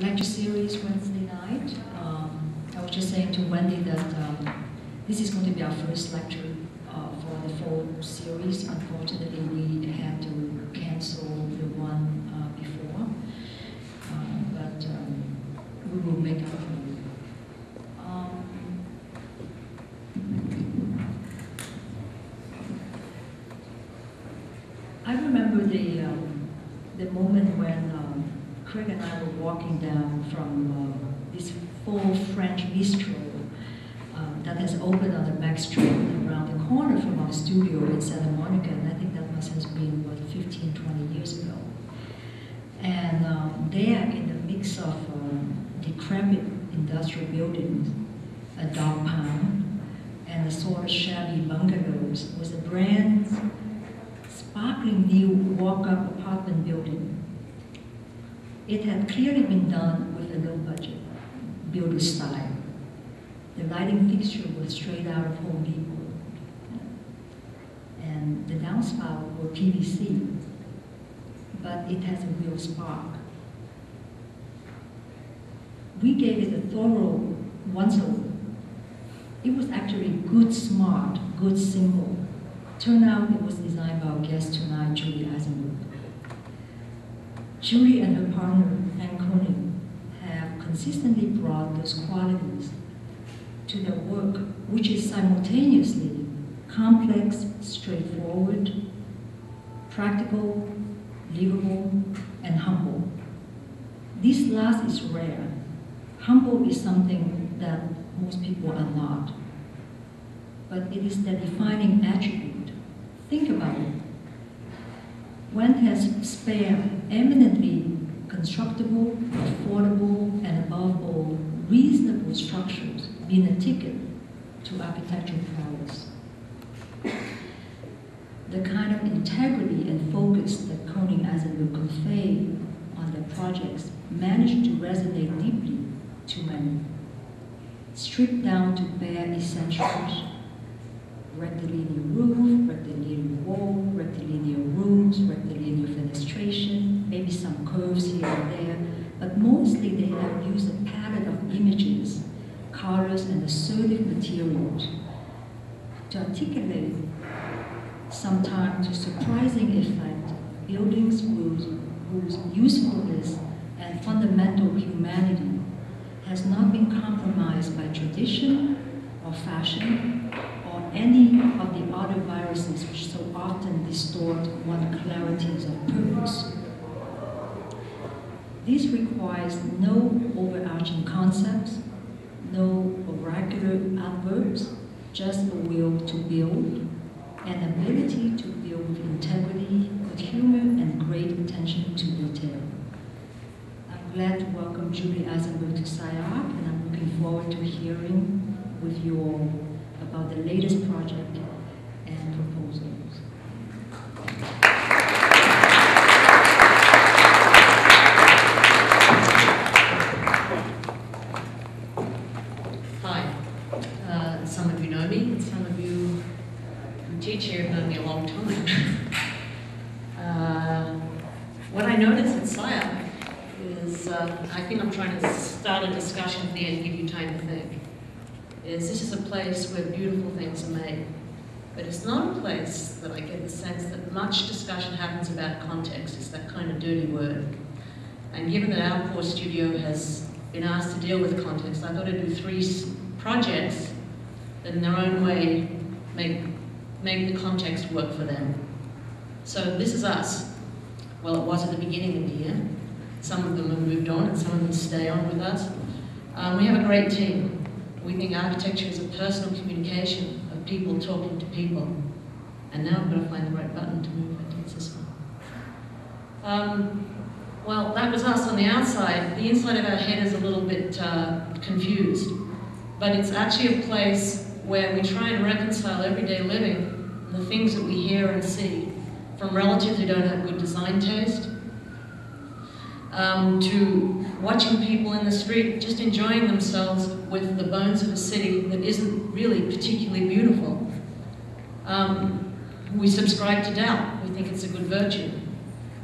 lecture series Wednesday night. Um, I was just saying to Wendy that um, this is going to be our first lecture uh, for the fall series. Unfortunately, we had to cancel the one uh, before, uh, but um, we will make up for it. Um, I remember the um, the moment when um, Craig and I were walking down from uh, this full French bistro um, that has opened on the back street around the corner from our studio in Santa Monica, and I think that must have been what 15, 20 years ago. And um, there, in the mix of um, decrepit industrial buildings, a dog pound, and the sort of shabby bungalows, was a brand sparkling new walk-up apartment building. It had clearly been done with a low budget, builder style. The lighting fixture was straight out of Home Depot. And the downspout were PVC, but it has a real spark. We gave it a thorough once over. It was actually good, smart, good, simple. Turned out it was designed by our guest tonight, Julie Eizenberg. Julie and her partner, Hank Koning, have consistently brought those qualities to their work, which is simultaneously complex, straightforward, practical, livable, and humble. This last is rare. Humble is something that most people are not. But it is the defining attribute. Think about it. When has spare, eminently constructible, affordable, and above all, reasonable structures been a ticket to architectural prowess? The kind of integrity and focus that Koning Eizenberg convey on their projects managed to resonate deeply to many. Stripped down to bare essentials, rectilinear roof, rectilinear wall, rectilinear rooms, fenestration, maybe some curves here and there, but mostly they have used a palette of images, colors, and assertive materials to articulate, sometimes to surprising effect, buildings whose, whose usefulness and fundamental humanity has not been compromised by tradition or fashion or any of the other viruses which so often distort one's clarities of purpose. This requires no overarching concepts, no oracular adverbs, just a will to build, an ability to build with integrity, with humor, and great attention to detail. I'm glad to welcome Julie Eizenberg to SCI-Arc, and I'm looking forward to hearing with you all about the latest project and proposals. Hi. Uh, some of you know me, and some of you who teach here have known me a long time. uh, what I noticed at SCI-Arc is, uh, I think I'm trying discussion at the end, give you time to think, is this is a place where beautiful things are made. But it's not a place that I get the sense that much discussion happens about context. It's that kind of dirty word. And given that our poor studio has been asked to deal with context, I thought I'd do three projects that in their own way make, make the context work for them. So this is us. Well, it was at the beginning of the year. Some of them have moved on and some of them stay on with us. Um, we have a great team. We think architecture is a personal communication of people talking to people. And now I've got to find the right button to move. I think it's this one. Um, well, that was us on the outside. The inside of our head is a little bit uh, confused. But it's actually a place where we try and reconcile everyday living the things that we hear and see from relatives who don't have good design taste um, to watching people in the street just enjoying themselves with the bones of a city that isn't really particularly beautiful. Um, we subscribe to doubt. We think it's a good virtue.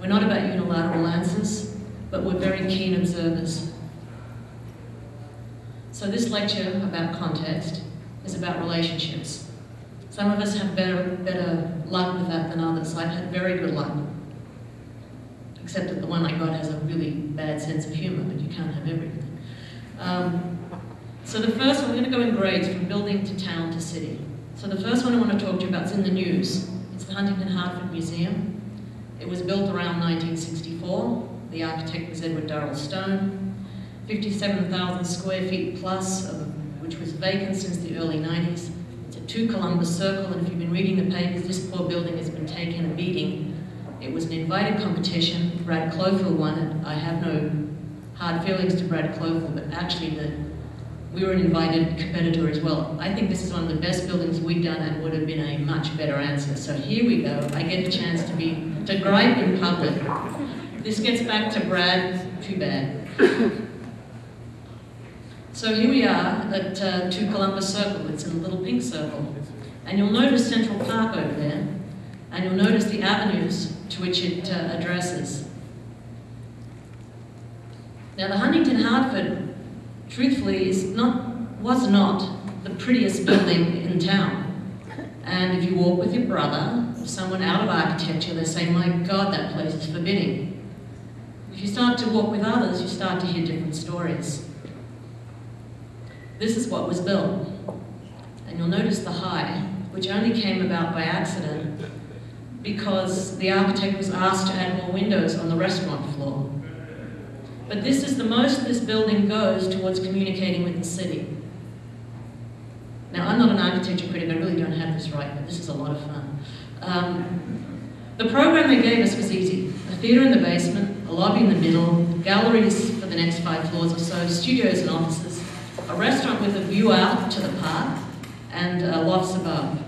We're not about unilateral answers, but we're very keen observers. So this lecture about context is about relationships. Some of us have better, better luck with that than others. I've had very good luck. Except that the one I got has a really bad sense of humor, but you can't have everything. Um, so the first one, we're going to go in grades from building to town to city. So the first one I want to talk to you about is in the news. It's the Huntington Hartford Museum. It was built around 1964. The architect was Edward Durell Stone. 57,000 square feet plus, of, which was vacant since the early 90s. It's a two Columbus circle, and if you've been reading the papers, this poor building has been taking a beating. It was an invited competition. Brad Cloepfil won it. I have no hard feelings to Brad Cloepfil, but actually the, we were an invited competitor as well. I think this is one of the best buildings we've done and would have been a much better answer. So here we go. I get a chance to be to gripe in public. This gets back to Brad. Too bad. So here we are at uh, Two Columbus Circle. It's in a little pink circle. And you'll notice Central Park over there. And you'll notice the avenues to which it uh, addresses. Now the Huntington Hartford, truthfully, is not, was not the prettiest building in town. And if you walk with your brother, or someone out of architecture, they say, my God, that place is forbidding. If you start to walk with others, you start to hear different stories. This is what was built. And you'll notice the high, which only came about by accident because the architect was asked to add more windows on the restaurant floor. But this is the most this building goes towards communicating with the city. Now, I'm not an architecture critic, I really don't have this right, but this is a lot of fun. Um, the program they gave us was easy. A theatre in the basement, a lobby in the middle, galleries for the next five floors or so, studios and offices, a restaurant with a view out to the park, and uh, lofts above.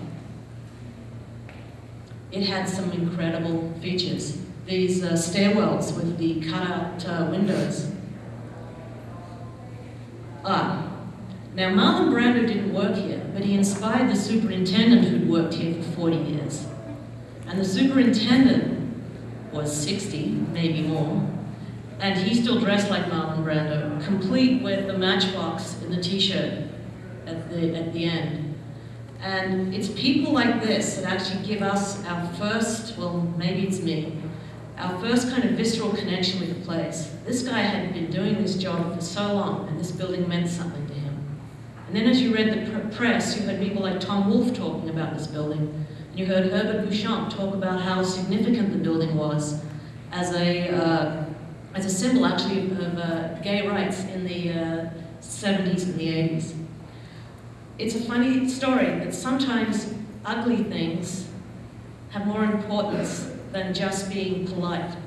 It had some incredible features. These uh, stairwells with the cutout uh, windows. Ah, now Marlon Brando didn't work here, but he inspired the superintendent who'd worked here for 40 years. And the superintendent was 60, maybe more, and he still dressed like Marlon Brando, complete with the matchbox in the t-shirt at the, at the end. And it's people like this that actually give us our first, well, maybe it's me, our first kind of visceral connection with the place. This guy had been doing this job for so long, and this building meant something to him. And then as you read the press, you heard people like Tom Wolfe talking about this building, and you heard Herbert Muschamp talk about how significant the building was as a, uh, as a symbol, actually, of uh, gay rights in the uh, 70s and the 80s. It's a funny story that sometimes ugly things have more importance than just being polite.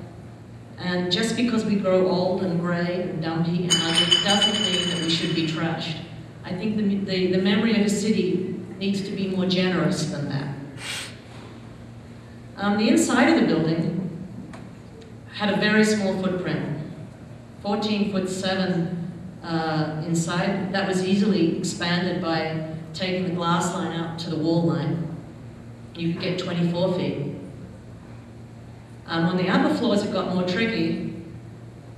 And just because we grow old and grey and dumpy and ugly doesn't mean that we should be trashed. I think the, the, the memory of a city needs to be more generous than that. Um, the inside of the building had a very small footprint, 14 foot 7 uh, inside. That was easily expanded by taking the glass line out to the wall line. You could get 24 feet. Um, on the upper floors, it got more tricky.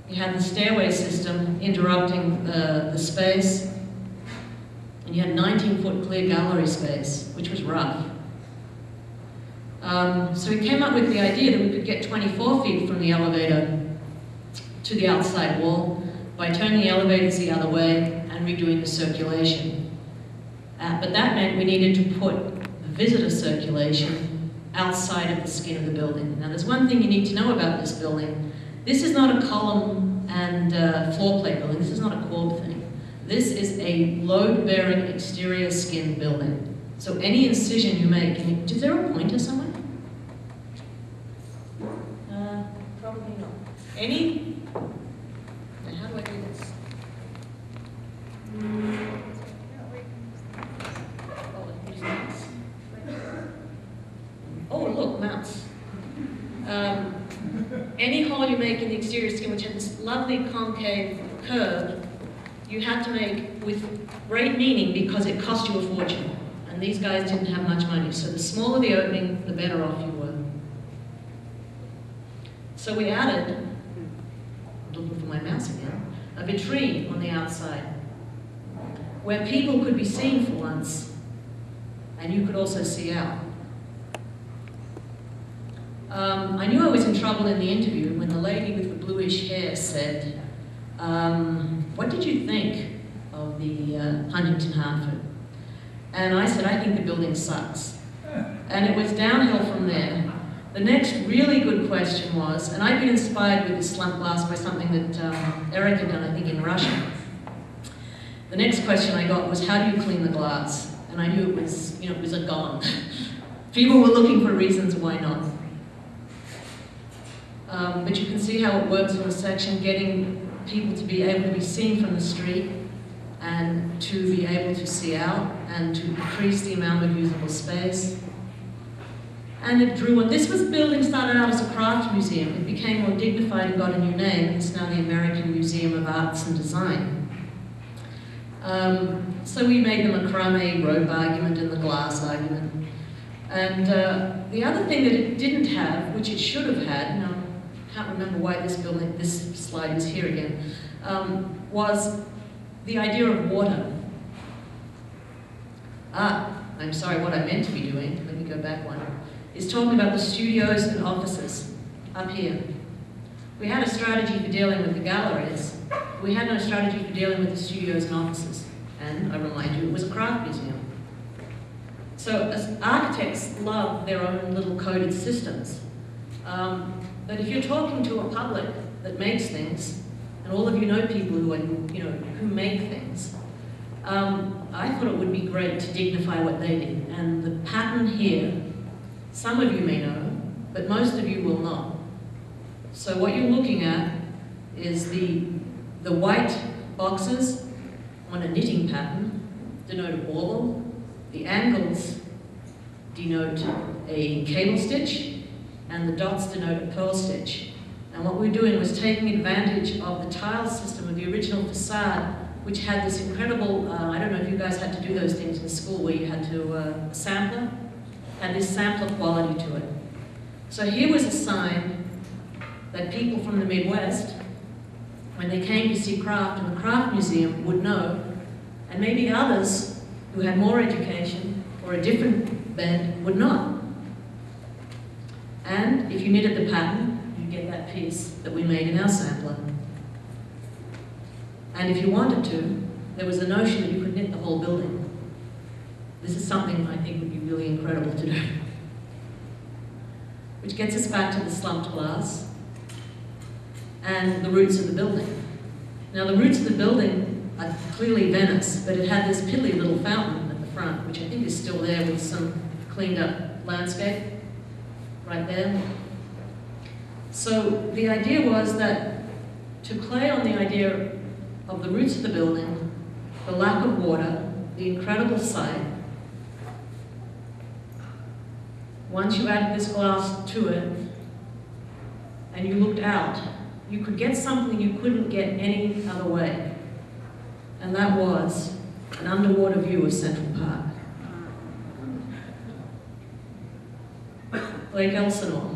You had the stairway system interrupting the, the space, and you had 19 foot clear gallery space, which was rough. Um, so we came up with the idea that we could get 24 feet from the elevator to the outside wall by turning the elevators the other way and redoing the circulation. Uh, but that meant we needed to put the visitor circulation outside of the skin of the building. Now there's one thing you need to know about this building. This is not a column and uh, floor plate building. This is not a core thing. This is a load-bearing exterior skin building. So any incision you make, you, is there a pointer somewhere? Uh, probably not. Any? Now how do I do this? Oh, use mouse. Oh, look, mouse. Um, any hole you make in the exterior skin, which has this lovely concave curve, you had to make with great meaning because it cost you a fortune. And these guys didn't have much money. So the smaller the opening, the better off you were. So we added, I'm looking for my mouse again, a vitrine on the outside. where people could be seen for once, and you could also see out. Um, I knew I was in trouble in the interview when the lady with bluish hair said, um, what did you think of the uh, Huntington Hartford? And I said, I think the building sucks. And it was downhill from there. The next really good question was, and I've been inspired with this slump glass by something that um, Eric had done, I think, in Russia. The next question I got was, how do you clean the glass? And I knew it was, you know, it was a gone. People were looking for reasons why not. Um, but you can see how it works in the section, getting people to be able to be seen from the street and to be able to see out and to increase the amount of usable space. And it drew on, this was building started out as a craft museum. It became more dignified and got a new name. It's now the American Museum of Arts and Design. Um, so we made them a crame robe argument and the glass argument. And uh, the other thing that it didn't have, which it should have had, can't remember why this building, this slide is here again, um, was the idea of water. Ah, I'm sorry, what I meant to be doing, let me go back one, is talking about the studios and offices up here. We had a strategy for dealing with the galleries. We had no strategy for dealing with the studios and offices. And I remind you, it was a craft museum. So architects love their own little coded systems. Um, but if you're talking to a public that makes things, and all of you know people who, are, you know, who make things, um, I thought it would be great to dignify what they did. And the pattern here, some of you may know, but most of you will not. So what you're looking at is the, the white boxes on a knitting pattern denote a bauble. The angles denote a cable stitch and the dots denote a purl stitch. And what we are doing was taking advantage of the tile system of the original facade, which had this incredible, uh, I don't know if you guys had to do those things in school where you had to uh, sampler, had this sampler quality to it. So here was a sign that people from the Midwest, when they came to see craft in the craft museum, would know, and maybe others who had more education or a different bent would not. And if you knitted the pattern, you get that piece that we made in our sampler. And if you wanted to, there was a notion that you could knit the whole building. This is something I think would be really incredible to do. Which gets us back to the slumped glass and the roots of the building. Now the roots of the building are clearly Venice, but it had this piddly little fountain at the front, which I think is still there with some cleaned up landscape right there. So the idea was that to play on the idea of the roots of the building, the lack of water, the incredible sight, once you added this glass to it and you looked out, you could get something you couldn't get any other way. And that was an underwater view of Central Park. Lake Elsinore.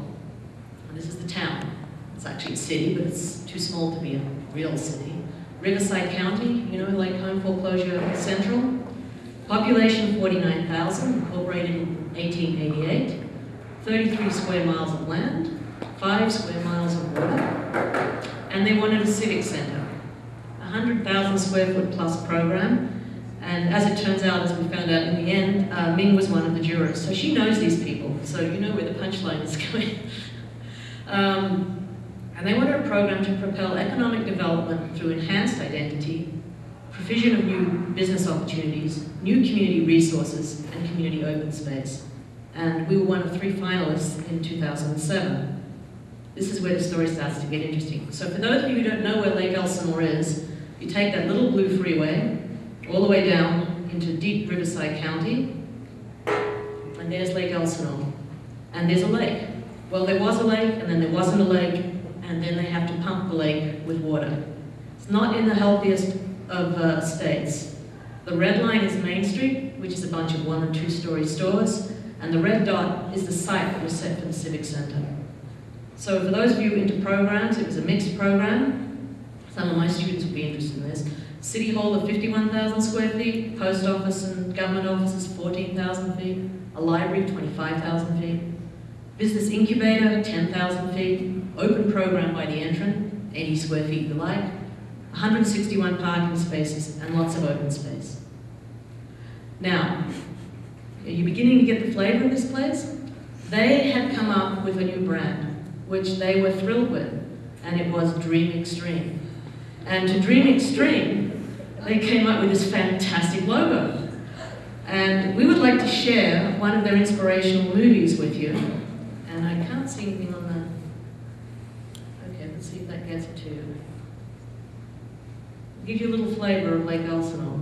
And this is the town. It's actually a city, but it's too small to be a real city. Riverside County, you know, Lake Home Foreclosure Central. Population 49,000, incorporated in 1888. 33 square miles of land, 5 square miles of water. And they wanted a civic center. 100,000 square foot plus program and as it turns out, as we found out in the end, uh, Ming was one of the jurors. So she knows these people, so you know where the punchline is going. um, and they wanted a program to propel economic development through enhanced identity, provision of new business opportunities, new community resources, and community open space. And we were one of three finalists in 2007. This is where the story starts to get interesting. So for those of you who don't know where Lake Elsinore is, you take that little blue freeway, all the way down into deep Riverside County. And there's Lake Elsinore. And there's a lake. Well, there was a lake, and then there wasn't a lake, and then they have to pump the lake with water. It's not in the healthiest of uh, states. The red line is Main Street, which is a bunch of one and two story stores, and the red dot is the site that was set for the Civic Center. So for those of you into programs, it was a mixed program. Some of my students would be interested in this. City Hall of 51,000 square feet, post office and government offices 14,000 feet, a library 25,000 feet, business incubator 10,000 feet, open program by the entrant 80 square feet you like, 161 parking spaces and lots of open space. Now, are you beginning to get the flavor of this place? They had come up with a new brand, which they were thrilled with, and it was Dream Extreme. And to Dream Extreme, they came up with this fantastic logo. And we would like to share one of their inspirational movies with you. And I can't see anything on the... Okay, let's see if that gets to you. Give you a little flavor of Lake Elsinore.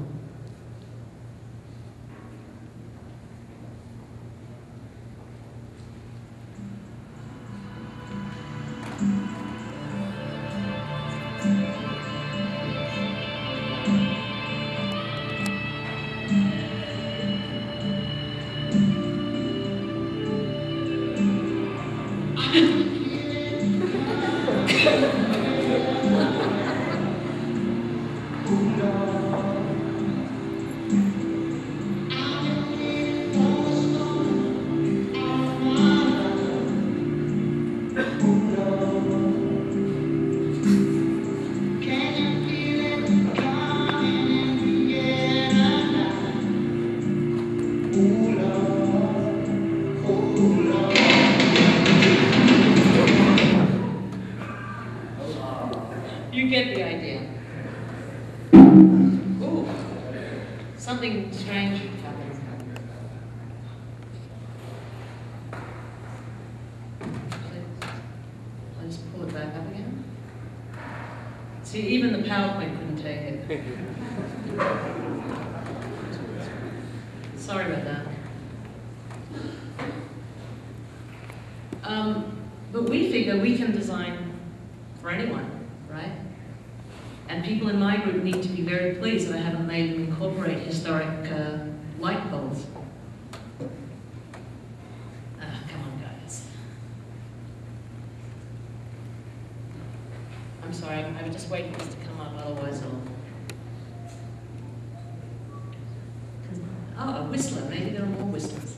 Be very pleased that I haven't made them incorporate historic uh, light poles. Ah, come on, guys. I'm sorry, I was just waiting for this to come up, otherwise I'll... Oh, a whistler, maybe there are more whistlers.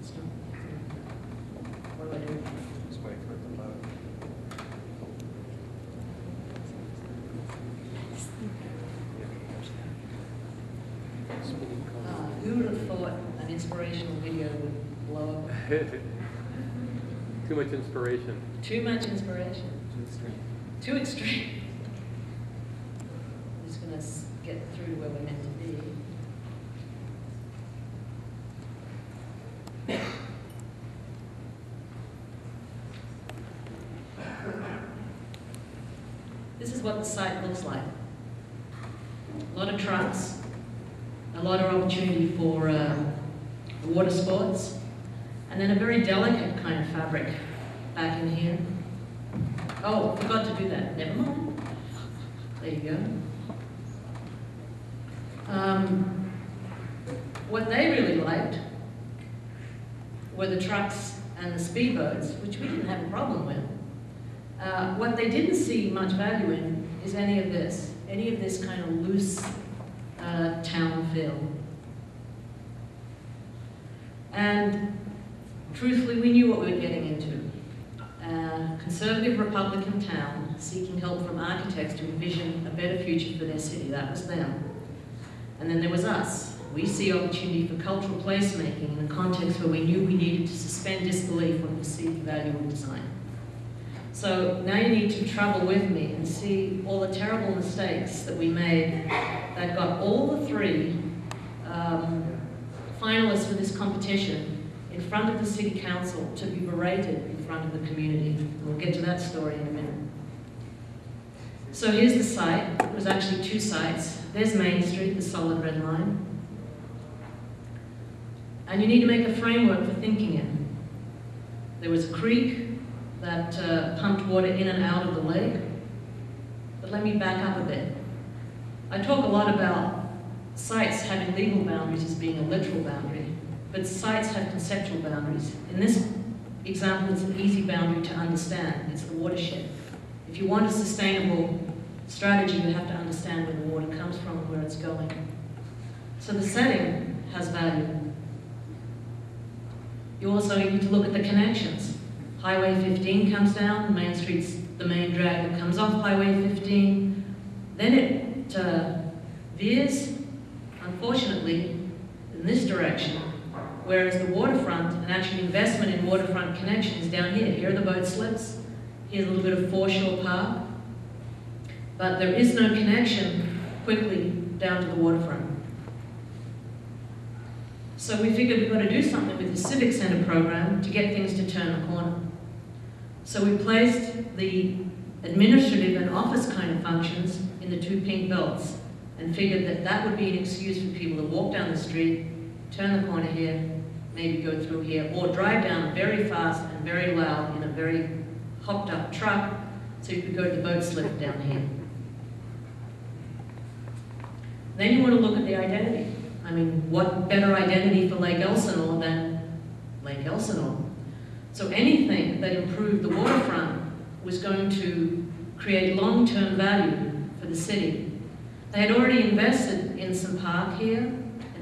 It's not- What do I do? Just wait for it to load. Ah, Who would have thought an inspirational video would blow up? Too much inspiration. Too much inspiration, too extreme. Too extreme. I'm just gonna get through to where we're meant to be. This is what the site looks like. A lot of trucks, a lot of opportunity for uh, water sports, then a very delicate kind of fabric back in here. Oh, forgot to do that. Never mind. There you go. Um, what they really liked were the trucks and the speedboats, which we didn't have a problem with. Uh, what they didn't see much value in is any of this, any of this kind of loose uh, town feel. And truthfully, we knew what we were getting into. A Republican town seeking help from architects to envision a better future for their city. That was them. And then there was us. We see opportunity for cultural placemaking in a context where we knew we needed to suspend disbelief when we see the value of design. So now you need to travel with me and see all the terrible mistakes that we made that got all the three um, finalists for this competition in front of the city council to be berated in front of the community. We'll get to that story in a minute. So here's the site. It was actually two sites. There's Main Street, the solid red line. And you need to make a framework for thinking it. There was a creek that uh, pumped water in and out of the lake. But let me back up a bit. I talk a lot about sites having legal boundaries as being a literal boundary, but sites have conceptual boundaries. In this example, it's an easy boundary to understand. It's the watershed. If you want a sustainable strategy, you have to understand where the water comes from and where it's going. So the setting has value. You also need to look at the connections. Highway 15 comes down, Main Street's the main drag that comes off Highway 15. Then it uh, veers, unfortunately, in this direction, whereas the waterfront and actually investment in waterfront connection is down here. Here are the boat slips. Here's a little bit of foreshore park. But there is no connection quickly down to the waterfront. So we figured we've got to do something with the Civic Centre program to get things to turn a corner. So we placed the administrative and office kind of functions in the two pink belts and figured that that would be an excuse for people to walk down the street, turn the corner here, maybe go through here, or drive down very fast and very loud in a very hopped up truck so you could go to the boat slip down here. Then you want to look at the identity. I mean, what better identity for Lake Elsinore than Lake Elsinore? So anything that improved the waterfront was going to create long-term value for the city. They had already invested in some park here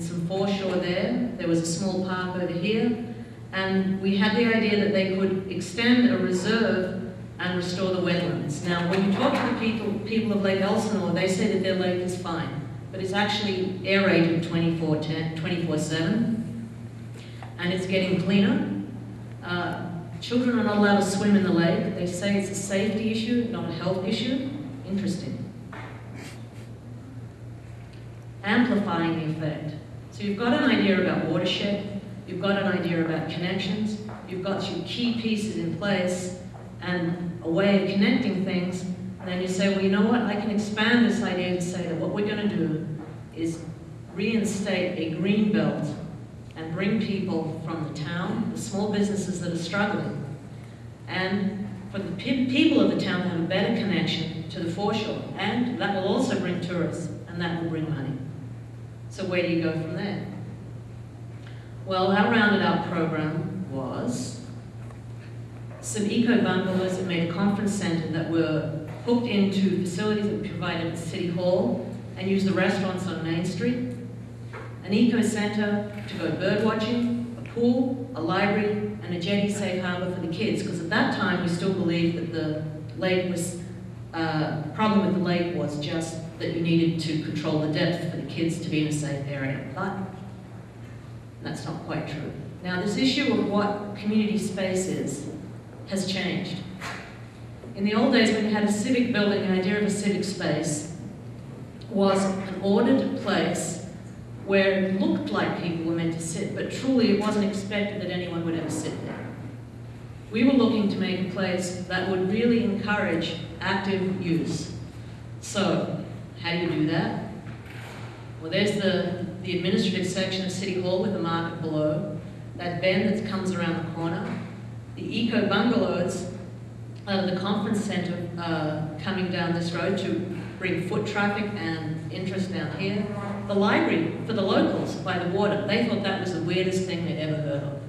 and some foreshore there. There was a small park over here. And we had the idea that they could extend a reserve and restore the wetlands. Now, when you talk to the people, people of Lake Elsinore, they say that their lake is fine but it's actually aerated 24-7, and it's getting cleaner. Uh, children are not allowed to swim in the lake. They say it's a safety issue, not a health issue. Interesting. Amplifying the effect. So you've got an idea about watershed, you've got an idea about connections, you've got your key pieces in place, and a way of connecting things and then you say, well, you know what, I can expand this idea to say that what we're going to do is reinstate a green belt and bring people from the town, the small businesses that are struggling, and for the pe people of the town to have a better connection to the foreshore. And that will also bring tourists, and that will bring money. So where do you go from there? Well, our rounded out program was some eco bungalows that made a conference center that were hooked into facilities that we provided at City Hall and used the restaurants on Main Street, an eco centre to go bird watching, a pool, a library, and a jetty safe harbour for the kids, because at that time we still believed that the lake was, uh, problem with the lake was just that you needed to control the depth for the kids to be in a safe area, but that's not quite true. Now this issue of what community space is has changed. In the old days when you had a civic building, the idea of a civic space was an ordered place where it looked like people were meant to sit, but truly it wasn't expected that anyone would ever sit there. We were looking to make a place that would really encourage active use. So, how do you do that? Well, there's the, the administrative section of City Hall with the market below, that bend that comes around the corner, the eco bungalows the conference centre uh, coming down this road to bring foot traffic and interest down here. The library for the locals by the water, they thought that was the weirdest thing they'd ever heard of.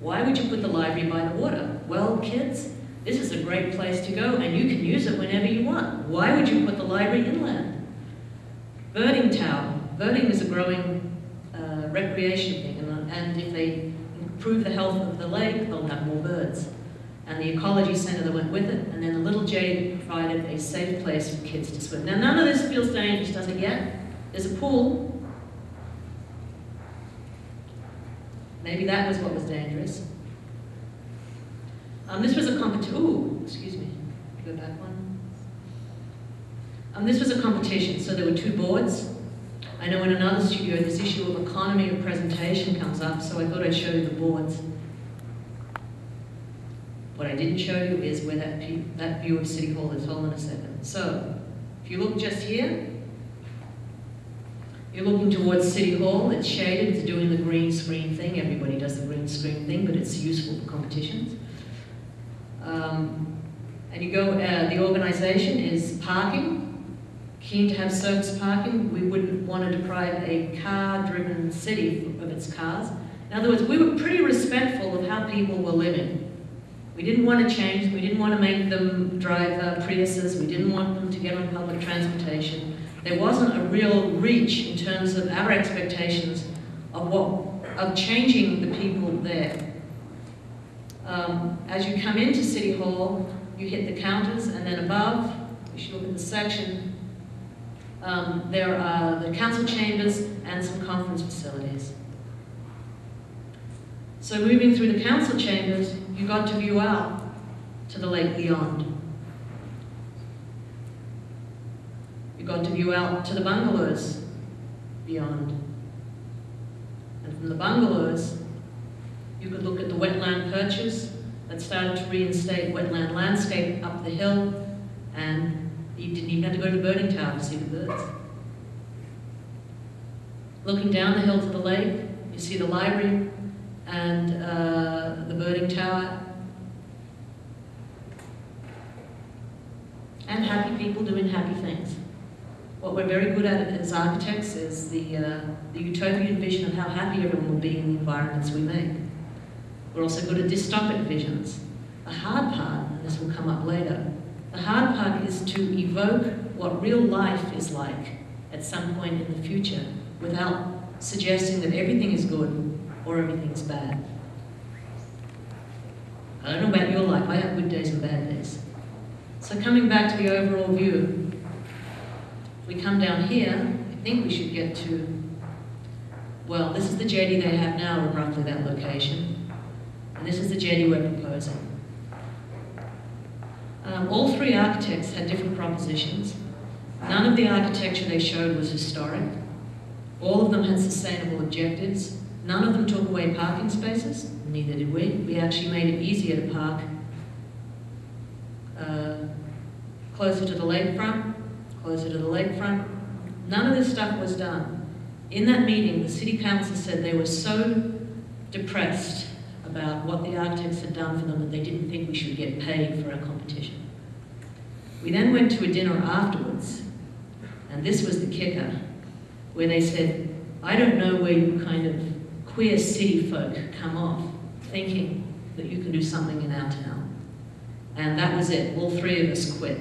Why would you put the library by the water? Well, kids, this is a great place to go and you can use it whenever you want. Why would you put the library inland? Birding tower. Birding is a growing uh, recreation thing and, and if they improve the health of the lake, they'll have more birds and the ecology centre that went with it, and then the little jetty provided a safe place for kids to swim. Now, none of this feels dangerous, does it yet? There's a pool. Maybe that was what was dangerous. Um, this was a competition. Ooh, excuse me. Go back one. Um, this was a competition, so there were two boards. I know in another studio this issue of economy of presentation comes up, so I thought I'd show you the boards. What I didn't show you is where that, that view of City Hall is. Hold on a second. So, if you look just here, You're looking towards City Hall, it's shaded, it's doing the green screen thing. Everybody does the green screen thing, but it's useful for competitions. Um, and you go, uh, the organisation is parking, keen to have surface parking. We wouldn't want to deprive a car-driven city of its cars. In other words, we were pretty respectful of how people were living. We didn't want to change, we didn't want to make them drive uh, Priuses, we didn't want them to get on public transportation. There wasn't a real reach in terms of our expectations of what, of changing the people there. Um, as you come into City Hall, you hit the counters, and then above, you should look at the section, um, there are the council chambers and some conference facilities. So moving through the council chambers, you got to view out to the lake beyond. You got to view out to the bungalows beyond. And from the bungalows, you could look at the wetland purchase that started to reinstate wetland landscape up the hill, and you didn't even have to go to the birding tower to see the birds. Looking down the hill to the lake, you see the library and uh, the birding tower, and happy people doing happy things. What we're very good at as architects is the, uh, the utopian vision of how happy everyone will be in the environments we make. We're also good at dystopic visions. The hard part, and this will come up later, the hard part is to evoke what real life is like at some point in the future without suggesting that everything is good or everything's bad. I don't know about your life, I have good days and bad days. So coming back to the overall view, we come down here, I think we should get to, well, this is the jetty they have now in roughly that location. And this is the jetty we're proposing. Um, all three architects had different propositions. None of the architecture they showed was historic. All of them had sustainable objectives. None of them took away parking spaces, neither did we. We actually made it easier to park uh, closer to the lakefront, closer to the lakefront. None of this stuff was done. In that meeting, the city council said they were so depressed about what the architects had done for them that they didn't think we should get paid for our competition. We then went to a dinner afterwards, and this was the kicker, where they said, I don't know where you kind of queer city folk come off thinking that you can do something in our town. And that was it. All three of us quit.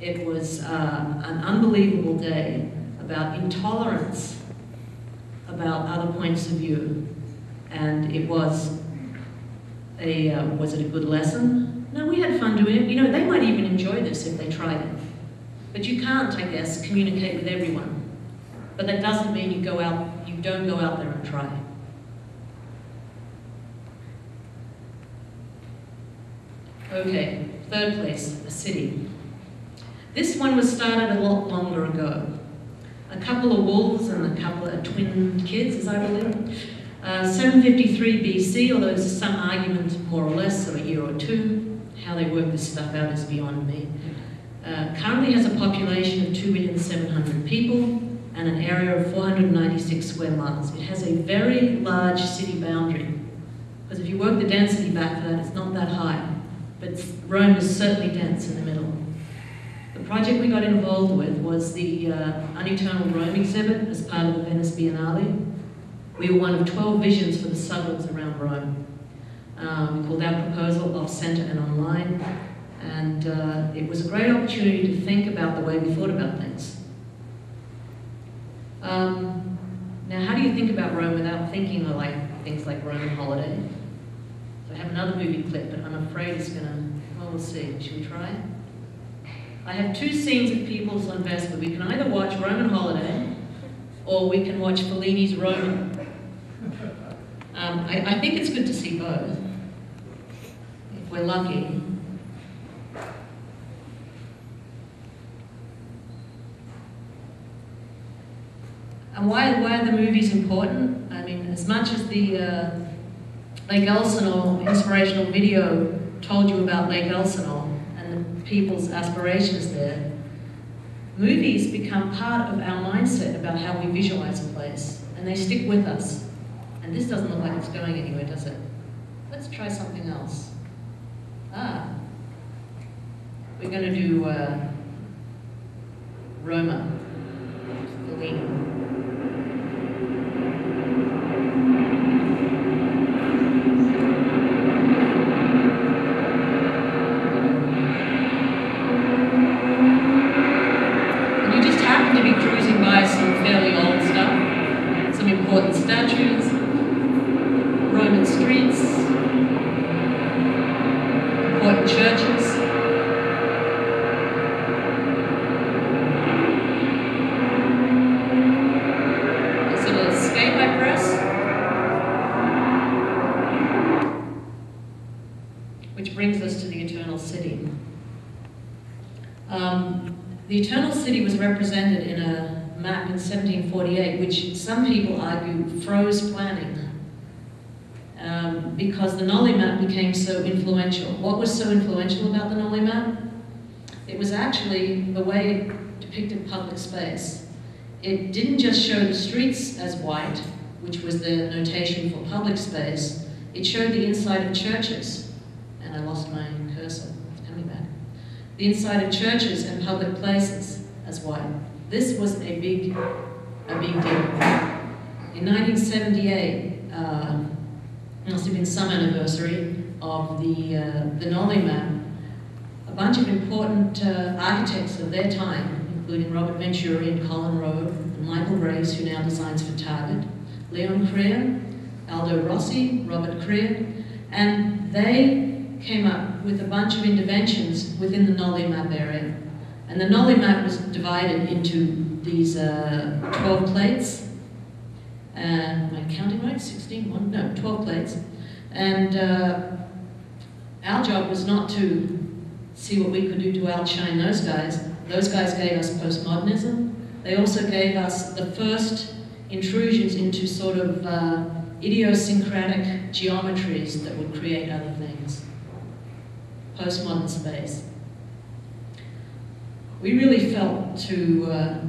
It was uh, an unbelievable day about intolerance, about other points of view. And it was a, uh, was it a good lesson? No, we had fun doing it. You know, they might even enjoy this if they tried it. But you can't, I guess, communicate with everyone. But that doesn't mean you go out you don't go out there and try. Okay, third place, a city. This one was started a lot longer ago. A couple of wolves and a couple of twin kids, as I believe. Uh, 753 BC, although there's some argument more or less of a year or two. How they work this stuff out is beyond me. Uh, currently has a population of 2,700,000 people and an area of 496 square miles. It has a very large city boundary. Because if you work the density back for that, it's not that high. But Rome is certainly dense in the middle. The project we got involved with was the uh, Uneternal Rome exhibit as part of the Venice Biennale. We were one of 12 visions for the suburbs around Rome. Um, we called our proposal off-centre and online. And uh, it was a great opportunity to think about the way we thought about things. Um, now, how do you think about Rome without thinking of like things like Roman holiday? So I have another movie clip, but I'm afraid it's gonna, well, we'll see. Should we try? I have two scenes of people's on Vespa. We can either watch Roman holiday, or we can watch Fellini's Roma. Um, I, I think it's good to see both, if we're lucky. And why, why are the movies important? I mean, as much as the uh, Lake Elsinore inspirational video told you about Lake Elsinore and the people's aspirations there, movies become part of our mindset about how we visualize a place, and they stick with us. This doesn't look like it's going anywhere, does it? Let's try something else. Ah, we're going to do uh, Roma, Fellini. And you just happen to be cruising by some fairly old stuff, some important statues, Roman streets, important churches. Is it a escape I press? Which brings us to the Eternal City. Um, the Eternal City was represented in a map in 1748, which some people argue froze planning um, because the Nolli map became so influential. What was so influential about the Nolli map? It was actually the way it depicted public space. It didn't just show the streets as white, which was the notation for public space, it showed the inside of churches. And I lost my cursor, it's coming back. The inside of churches and public places as white. This was a big, a big deal. In 1978, uh, it must have been some anniversary of the, uh, the Nolli map, a bunch of important uh, architects of their time, including Robert Venturi and Colin Rowe, and Michael Graves, who now designs for Target, Leon Krier, Aldo Rossi, Robert Krier, and they came up with a bunch of interventions within the Nolli map area. And the Nolli map was divided into these uh, 12 plates. Uh, am I counting right? 16? One? No, 12 plates. And uh, our job was not to see what we could do to outshine those guys. Those guys gave us postmodernism. They also gave us the first intrusions into sort of uh, idiosyncratic geometries that would create other things. Postmodern space. We really felt to uh,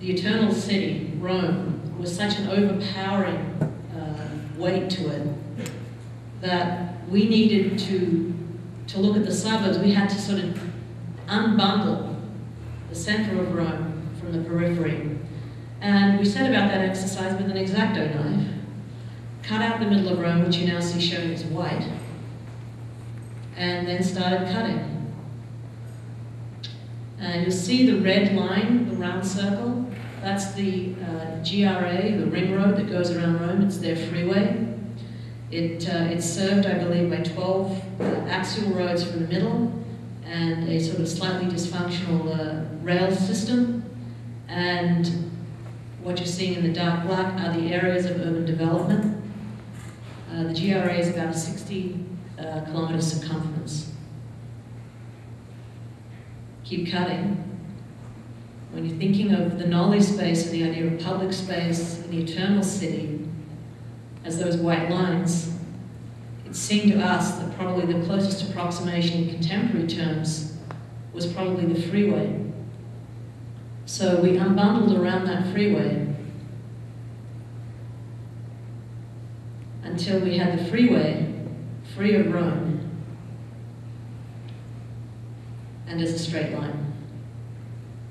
the eternal city, Rome, was such an overpowering uh, weight to it that we needed to, to look at the suburbs. We had to sort of unbundle the center of Rome from the periphery. And we set about that exercise with an X-Acto knife. Cut out the middle of Rome, which you now see shown as white, and then started cutting. And you'll see the red line, the round circle. That's the uh, GRA, the ring road that goes around Rome. It's their freeway. It, uh, it's served, I believe, by 12 uh, axial roads from the middle and a sort of slightly dysfunctional uh, rail system. And what you're seeing in the dark black are the areas of urban development. Uh, the GRA is about a 60 uh, kilometer circumference. Keep cutting. When you're thinking of the Nolli space and the idea of public space in the eternal city as those white lines, it seemed to us that probably the closest approximation in contemporary terms was probably the freeway. So we unbundled around that freeway until we had the freeway free of Rome and as a straight line.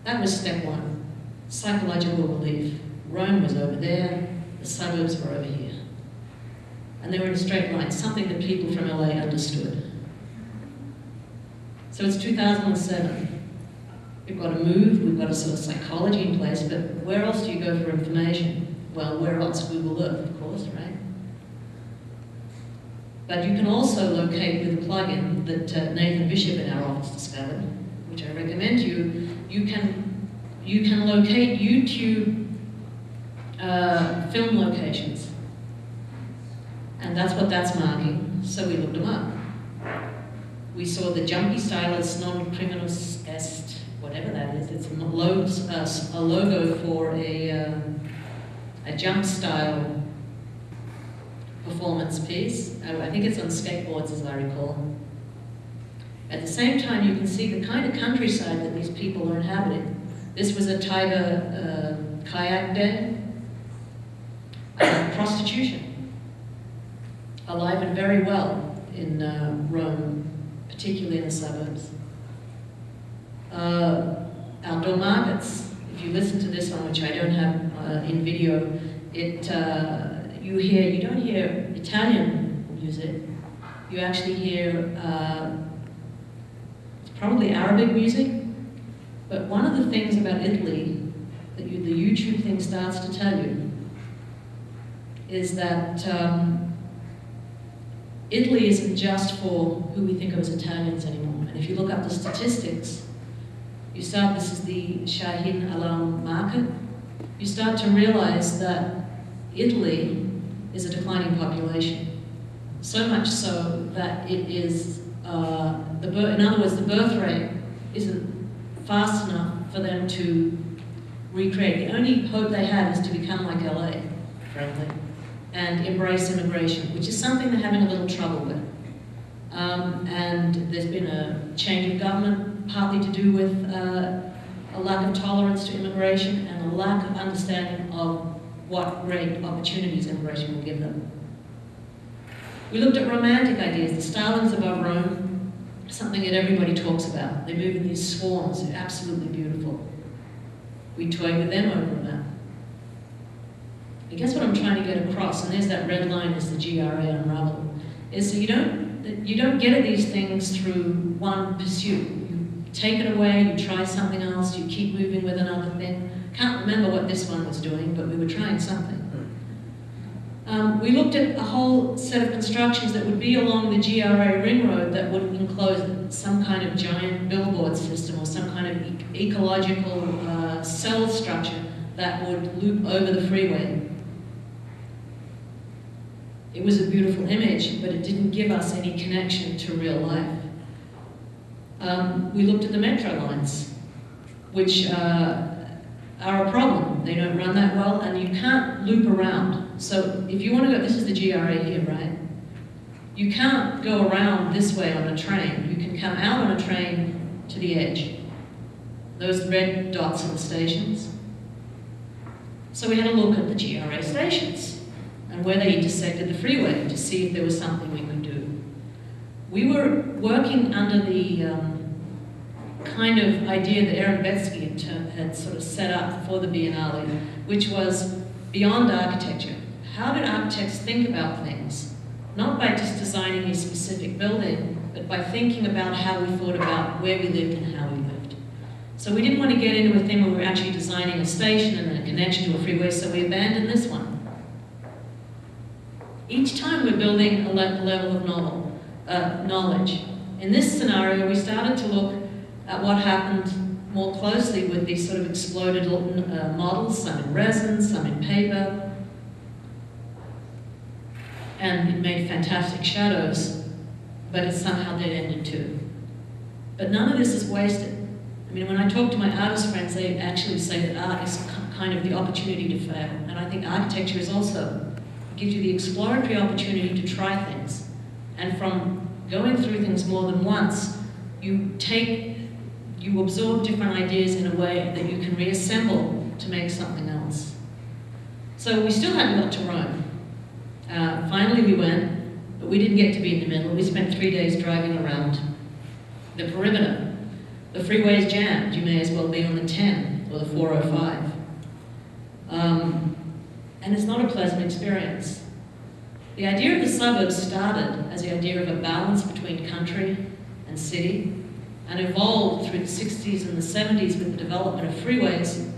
That was step one, psychological relief. Rome was over there, the suburbs were over here. And they were in a straight line, something that people from LA understood. So it's 2007. We've got to move, we've got a sort of psychology in place, but where else do you go for information? Well, where else? Google Earth, of course, right? But you can also locate with a plugin that uh, Nathan Bishop in our office discovered, which I recommend you. You can, you can locate YouTube uh, film locations. And that's what that's marking, so we looked them up. We saw the jumpy stylus non criminus est, whatever that is. It's a, uh, a logo for a, uh, a jump style performance piece. I, I think it's on skateboards, as I recall. At the same time, you can see the kind of countryside that these people are inhabiting. This was a Tiger uh, kayak den, Uh, prostitution, alive and very well in uh, Rome, particularly in the suburbs. Uh, outdoor markets. If you listen to this one, which I don't have uh, in video, it uh, you hear you don't hear Italian music. You actually hear uh, probably Arabic music. But one of the things about Italy that you, the YouTube thing starts to tell you is that um, Italy isn't just for who we think of as Italians anymore. And if you look up the statistics, you start, this is the Shahin Alam market, you start to realize that Italy is a declining population. So much so that it is, uh, the in other words, the birth rate isn't fast enough for them to recreate. The only hope they have is to become like LA, frankly, and embrace immigration, which is something they're having a little trouble with. Um, and there's been a change of government, partly to do with uh, a lack of tolerance to immigration and a lack of understanding of what great opportunities immigration will give them. We looked at romantic ideas. The Starlings above Rome, something that everybody talks about. They move in these swarms, they're absolutely beautiful. We toyed with them over that. I guess what I'm trying to get across, and there's that red line is the GRA unravel, is that you don't you don't get at these things through one pursuit. Take it away, you try something else, you keep moving with another thing. Can't remember what this one was doing, but we were trying something. Um, we looked at a whole set of constructions that would be along the GRA ring road that would enclose some kind of giant billboard system or some kind of e ecological uh, cell structure that would loop over the freeway. It was a beautiful image, but it didn't give us any connection to real life. Um, we looked at the metro lines, which uh, are a problem. They don't run that well, and you can't loop around. So if you want to go, this is the GRA here, right? You can't go around this way on a train. You can come out on a train to the edge. Those red dots are the stations. So we had a look at the GRA stations and where they intersected the freeway to see if there was something we could. We were working under the um, kind of idea that Aaron Betsky had, had sort of set up for the Biennale, which was beyond architecture. How did architects think about things? Not by just designing a specific building, but by thinking about how we thought about where we lived and how we lived. So we didn't want to get into a thing where we were actually designing a station and a connection to a freeway, so we abandoned this one. Each time we're building a level of novel, uh, knowledge. In this scenario, we started to look at what happened more closely with these sort of exploded uh, models, some in resin, some in paper. And it made fantastic shadows, but it somehow dead-ended too. But none of this is wasted. I mean, when I talk to my artist friends, they actually say that art is kind of the opportunity to fail. And I think architecture is also. It gives you the exploratory opportunity to try things. And from going through things more than once, you take, you absorb different ideas in a way that you can reassemble to make something else. So we still hadn't got to Rome. Uh, finally we went, but we didn't get to be in the middle. We spent three days driving around the perimeter. The freeway is jammed. You may as well be on the 10 or the 405. Um, and it's not a pleasant experience. The idea of the suburbs started as the idea of a balance between country and city and evolved through the 60s and the 70s with the development of freeways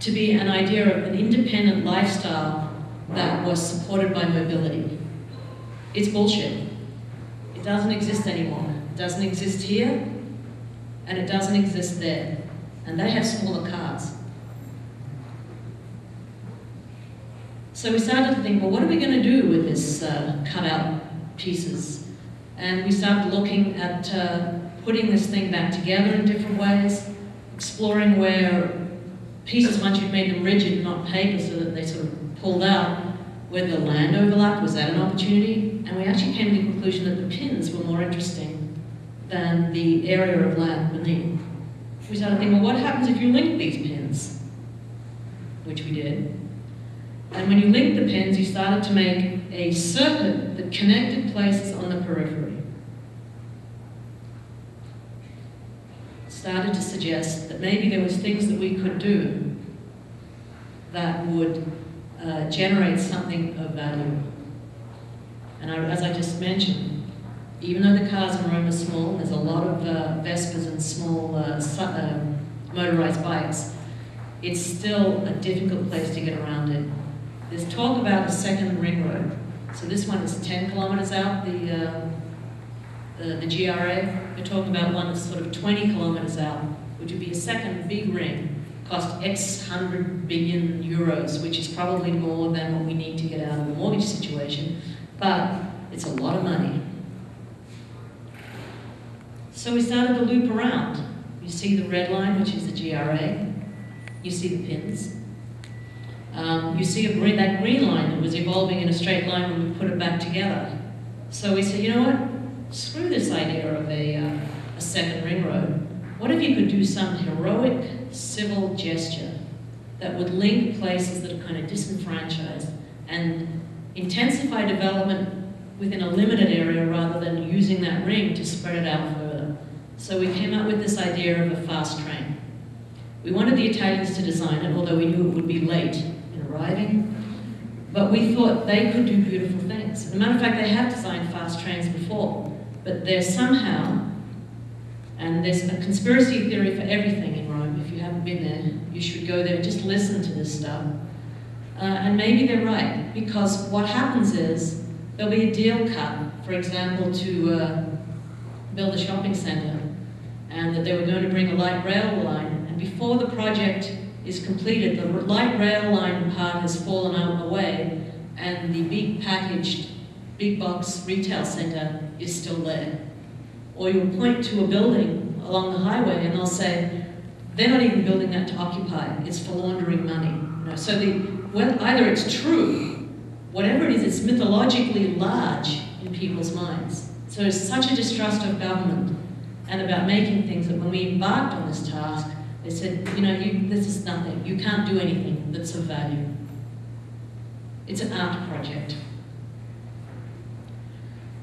to be an idea of an independent lifestyle that was supported by mobility. It's bullshit. It doesn't exist anymore. It doesn't exist here, and it doesn't exist there. And they have smaller cars. So we started to think, well, what are we going to do with this uh, cutout pieces? And we started looking at uh, putting this thing back together in different ways, exploring where pieces, once you've made them rigid, not paper, so that they sort of pulled out, where the land overlapped, was that an opportunity? And we actually came to the conclusion that the pins were more interesting than the area of land beneath. we started thinking, well, what happens if you link these pins? Which we did. And when you linked the pins, you started to make a circuit that connected places on the periphery. Started to suggest that maybe there was things that we could do that would uh, generate something of value. And I, as I just mentioned, even though the cars in Rome are small, there's a lot of uh, Vespas and small uh, uh, motorized bikes, it's still a difficult place to get around it. There's talk about a second ring road. So this one is 10 kilometers out, the, uh, the, the GRA. We're talking about one that's sort of 20 kilometers out, which would be a second big ring, cost X hundred billion euros, which is probably more than what we need to get out of the mortgage situation, but it's a lot of money. So we started to loop around. You see the red line, which is the GRA. You see the pins. Um, you see green, that green line that was evolving in a straight line when we put it back together. So we said, you know what? Screw this idea of a, uh, a second ring road. What if you could do some heroic civil gesture that would link places that are kind of disenfranchised and intensify development within a limited area rather than using that ring to spread it out further? So we came up with this idea of a fast train. We wanted the Italians to design it, although we knew it would be late But we thought they could do beautiful things. As a matter of fact, they have designed fast trains before, but they're somehow, and there's a conspiracy theory for everything in Rome. If you haven't been there, you should go there and just listen to this stuff. Uh, and maybe they're right, because what happens is there'll be a deal cut, for example, to uh, build a shopping centre, and that they were going to bring a light rail line and before the project is completed, the light rail line part has fallen out away, and the big packaged, big box retail centre is still there. Or you'll point to a building along the highway, and they'll say, they're not even building that to occupy, it's for laundering money. You know, so the, well, either it's true, whatever it is, it's mythologically large in people's minds. So there's such a distrust of government and about making things that when we embarked on this task, they said, you know, you, this is nothing. You can't do anything that's of value. It's an art project.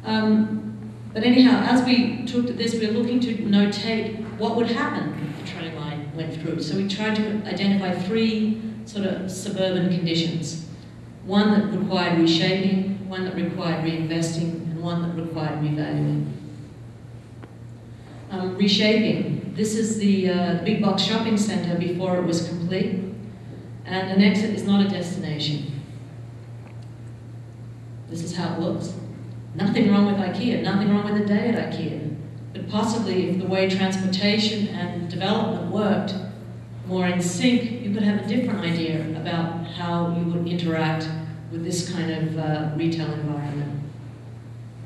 Um, but anyhow, as we talked at this, we were looking to notate what would happen if the train line went through. So we tried to identify three sort of suburban conditions. One that required reshaping, one that required reinvesting, and one that required revaluing. Um, reshaping. This is the uh, big box shopping centre before it was complete. And an exit is not a destination. This is how it looks. Nothing wrong with IKEA, nothing wrong with a day at IKEA. But possibly if the way transportation and development worked more in sync, you could have a different idea about how you would interact with this kind of uh, retail environment.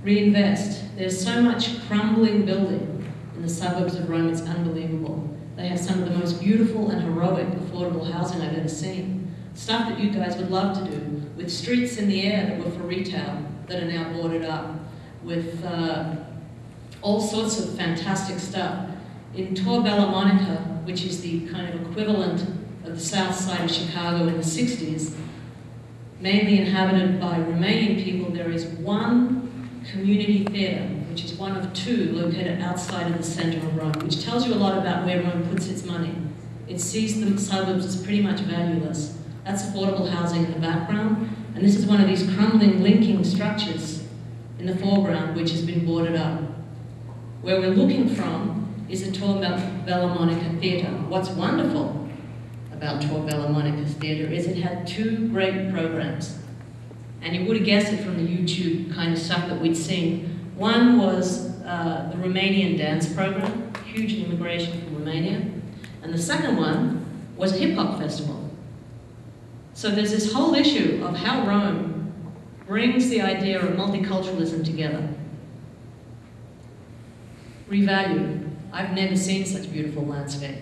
Reinvest. There's so much crumbling building in the suburbs of Rome, it's unbelievable. They have some of the most beautiful and heroic affordable housing I've ever seen. Stuff that you guys would love to do, with streets in the air that were for retail that are now boarded up, with uh, all sorts of fantastic stuff. In Tor Bella Monaca, which is the kind of equivalent of the south side of Chicago in the 60s, mainly inhabited by Romanian people, there is one community theatre, which is one of two located outside of the center of Rome, which tells you a lot about where Rome puts its money. It sees the suburbs as pretty much valueless. That's affordable housing in the background, and this is one of these crumbling linking structures in the foreground, which has been boarded up. Where we're looking from is the Tor Bella Monaca Theatre. What's wonderful about Tor Bella Monaca's theatre is it had two great programs. And you would have guessed it from the YouTube kind of stuff that we'd seen. One was uh, the Romanian dance program, huge immigration from Romania. And the second one was a hip hop festival. So there's this whole issue of how Rome brings the idea of multiculturalism together. Revalue. I've never seen such beautiful landscape.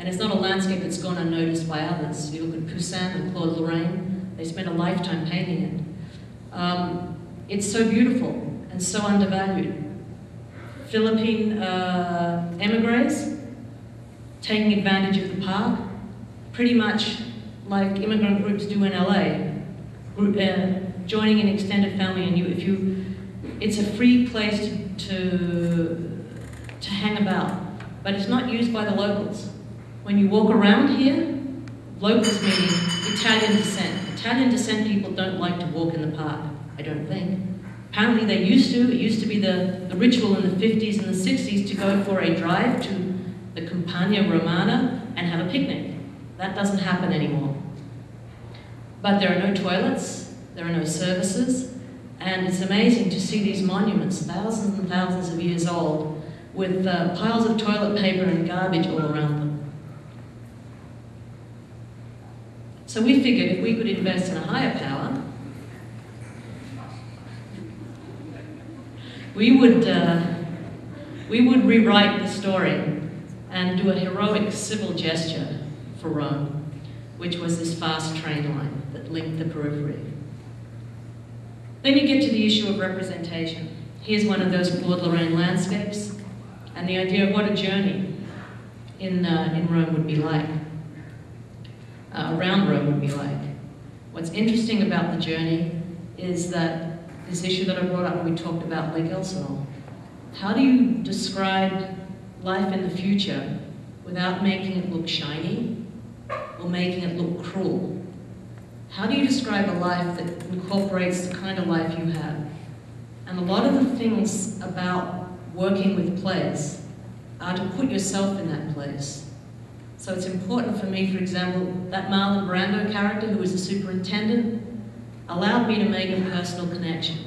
And it's not a landscape that's gone unnoticed by others. You look at Poussin and Claude Lorrain, they spent a lifetime painting it. Um, it's so beautiful and so undervalued. Philippine uh, emigres taking advantage of the park, pretty much like immigrant groups do in LA, group, uh, joining an extended family, and you, if you, it's a free place to, to, to hang about, but it's not used by the locals. When you walk around here, locals meaning Italian descent. Italian descent people don't like to walk in the park, I don't think. Apparently they used to. It used to be the, the ritual in the 50s and the 60s to go for a drive to the Campagna Romana and have a picnic. That doesn't happen anymore. But there are no toilets, there are no services, and it's amazing to see these monuments, thousands and thousands of years old, with uh, piles of toilet paper and garbage all around them. So we figured if we could invest in a higher power, we would, uh, we would rewrite the story and do a heroic civil gesture for Rome, which was this fast train line that linked the periphery. Then you get to the issue of representation. Here's one of those Claude Lorrain landscapes, and the idea of what a journey in, uh, in Rome would be like, uh, around Rome would be like. What's interesting about the journey is that this issue that I brought up when we talked about Lake Elsinore. How do you describe life in the future without making it look shiny or making it look cruel? How do you describe a life that incorporates the kind of life you have? And a lot of the things about working with place are to put yourself in that place. So it's important for me, for example, that Marlon Brando character who is the superintendent allowed me to make a personal connection.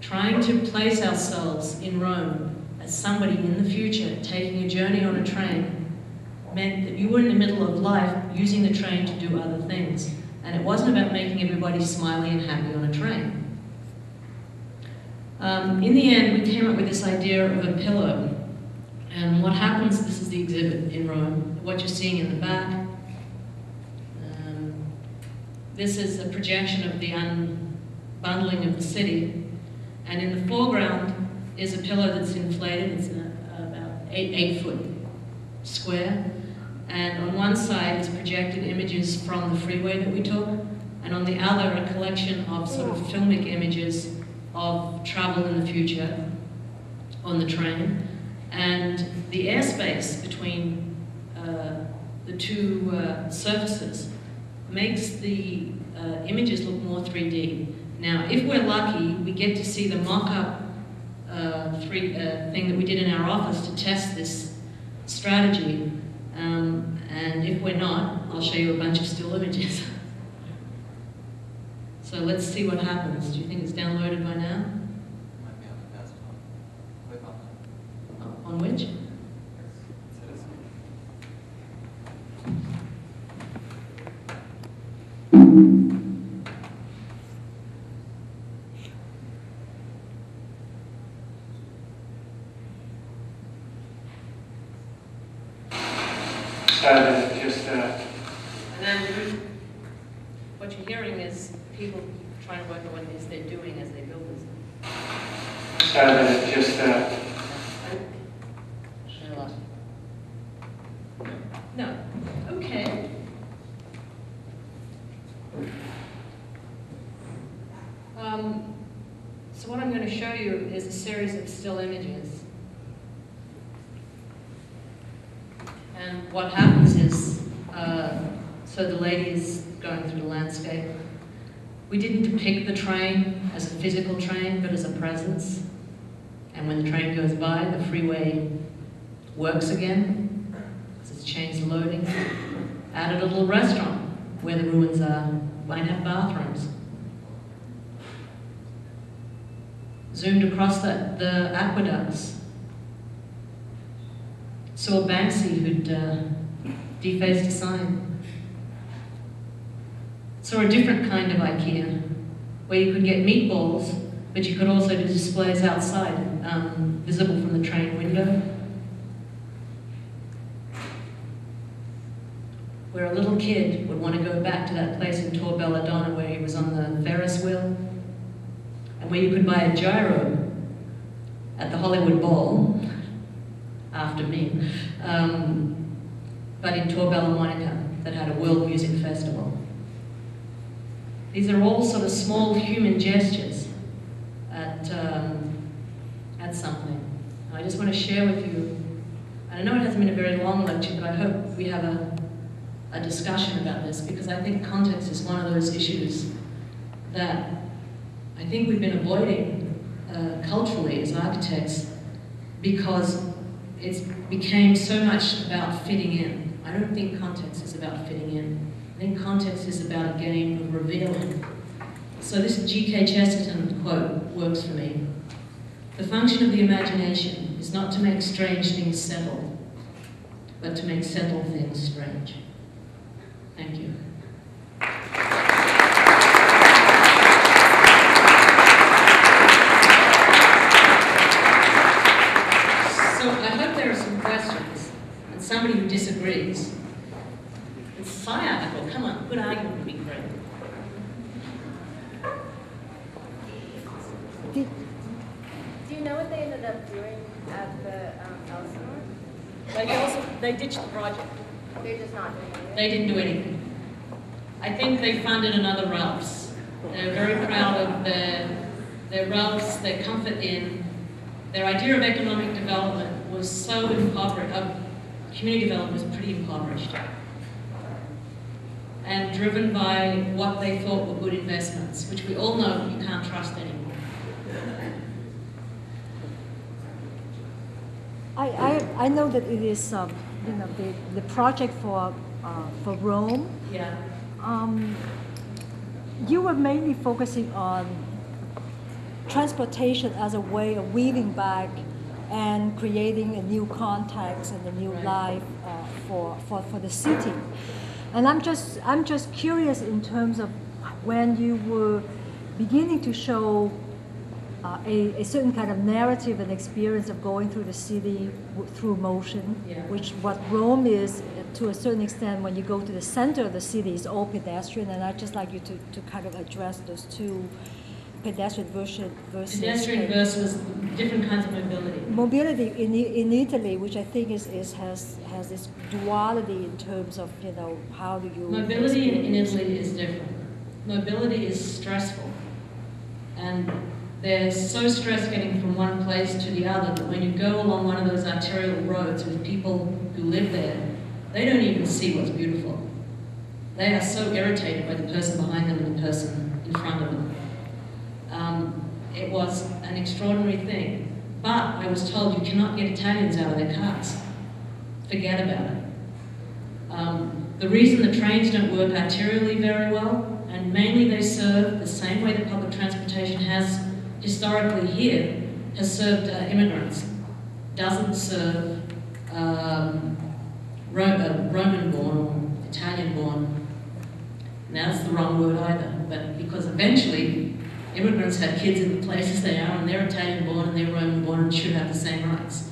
Trying to place ourselves in Rome as somebody in the future taking a journey on a train meant that you were in the middle of life using the train to do other things. And it wasn't about making everybody smiley and happy on a train. Um, in the end, we came up with this idea of a pillow. And what happens, this is the exhibit in Rome, what you're seeing in the back. Um, this is a projection of the unbundling of the city. And in the foreground is a pillar that's inflated, it's about eight, eight foot square. And on one side is projected images from the freeway that we took, and on the other a collection of sort of filmic images of travel in the future on the train. And the airspace between uh, the two uh, surfaces makes the uh, images look more 3D. Now, if we're lucky, we get to see the mock-up uh, three, uh, thing that we did in our office to test this strategy. Um, and if we're not, I'll show you a bunch of still images. so let's see what happens. Do you think it's downloaded by now? Might be on the desktop. Click on that. On which? So there's just, uh, And then what you're hearing is people trying to work out what it is they're doing as they build this. so there's just, uh, Sherlock. No. Okay. Um, so what I'm going to show you is a series of still images. And what happens is, uh, so the lady is going through the landscape. We the train as a physical train, but as a presence. And when the train goes by, the freeway works again, because it's changed the loading. Added a little restaurant where the ruins are, might have bathrooms. Zoomed across the, the aqueducts. Saw Banksy who'd uh, defaced a sign. Saw a different kind of IKEA, where you could get meatballs, but you could also do displays outside, um, visible from the train window. Where a little kid would want to go back to that place in Tor Belladonna where he was on the Ferris wheel, and where you could buy a gyro at the Hollywood Bowl, after me, um, but in Torbella Monaca that had a world music festival. These are all sort of small human gestures at, um, at something. I just want to share with you, and I know it hasn't been a very long lecture, but I hope we have a, a discussion about this because I think context is one of those issues that I think we've been avoiding uh, culturally as architects because it became so much about fitting in. I don't think context is about fitting in. Context is about a game of revealing. So this G.K. Chesterton quote works for me. The function of the imagination is not to make strange things settle, but to make settled things strange. Thank you. So I hope there are some questions and somebody who disagrees. It's a sci article, come on, good argument be great. Do you know what they ended up doing at the um, Elsinore? They also, they ditched the project. They're just not doing it. They didn't do anything. I think they funded another Ralph's. They're very proud of their, their Ralph's, their Comfort Inn, Their idea of economic development was so impoverished, of community development was pretty impoverished. And driven by what they thought were good investments, which we all know you can't trust anymore. I, I, I know that it is, um, you know, the, the project for, uh, for Rome. Yeah. Um, you were mainly focusing on transportation as a way of weaving back and creating a new context and a new Right. life uh, for, for, for the city. And I'm just, I'm just curious in terms of when you were beginning to show uh, a, a certain kind of narrative and experience of going through the city w- through motion, Yeah. which what Rome is to a certain extent when you go to the center of the city is all pedestrian, and I'd just like you to, to kind of address those two pedestrian versus versus Pedestrian versus different kinds of mobility. mobility in, in Italy, which I think is, is has has this duality in terms of you know how do you Mobility in, in Italy is different. Mobility is stressful. And they're so stressed getting from one place to the other that when you go along one of those arterial roads with people who live there, they don't even see what's beautiful. They are so irritated by the person behind them and the person in front of them. It was an extraordinary thing. But I was told you cannot get Italians out of their cars. Forget about it. Um, the reason the trains don't work arterially very well, and mainly they serve the same way that public transportation has historically here, has served uh, immigrants, doesn't serve um, Ro- uh, Roman-born or Italian-born. Now that's the wrong word either, but because eventually immigrants have kids in the places they are, and they're Italian-born and they're Roman-born and should have the same rights.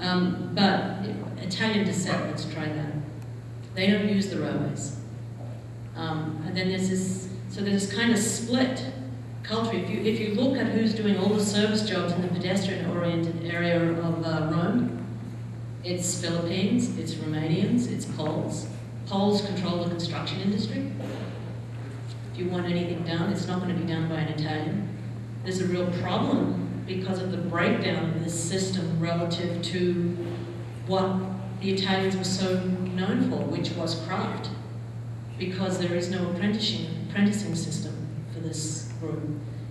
Um, but Italian descent, let's try that. They don't use the railways. Um, and then there's this, so there's this kind of split culture. If you, if you look at who's doing all the service jobs in the pedestrian-oriented area of uh, Rome, it's Philippines, it's Romanians, it's Poles. Poles control the construction industry. If you want anything done, it's not going to be done by an Italian. There's a real problem because of the breakdown of this system relative to what the Italians were so known for, which was craft, because there is no apprenticing, apprenticing system for this group.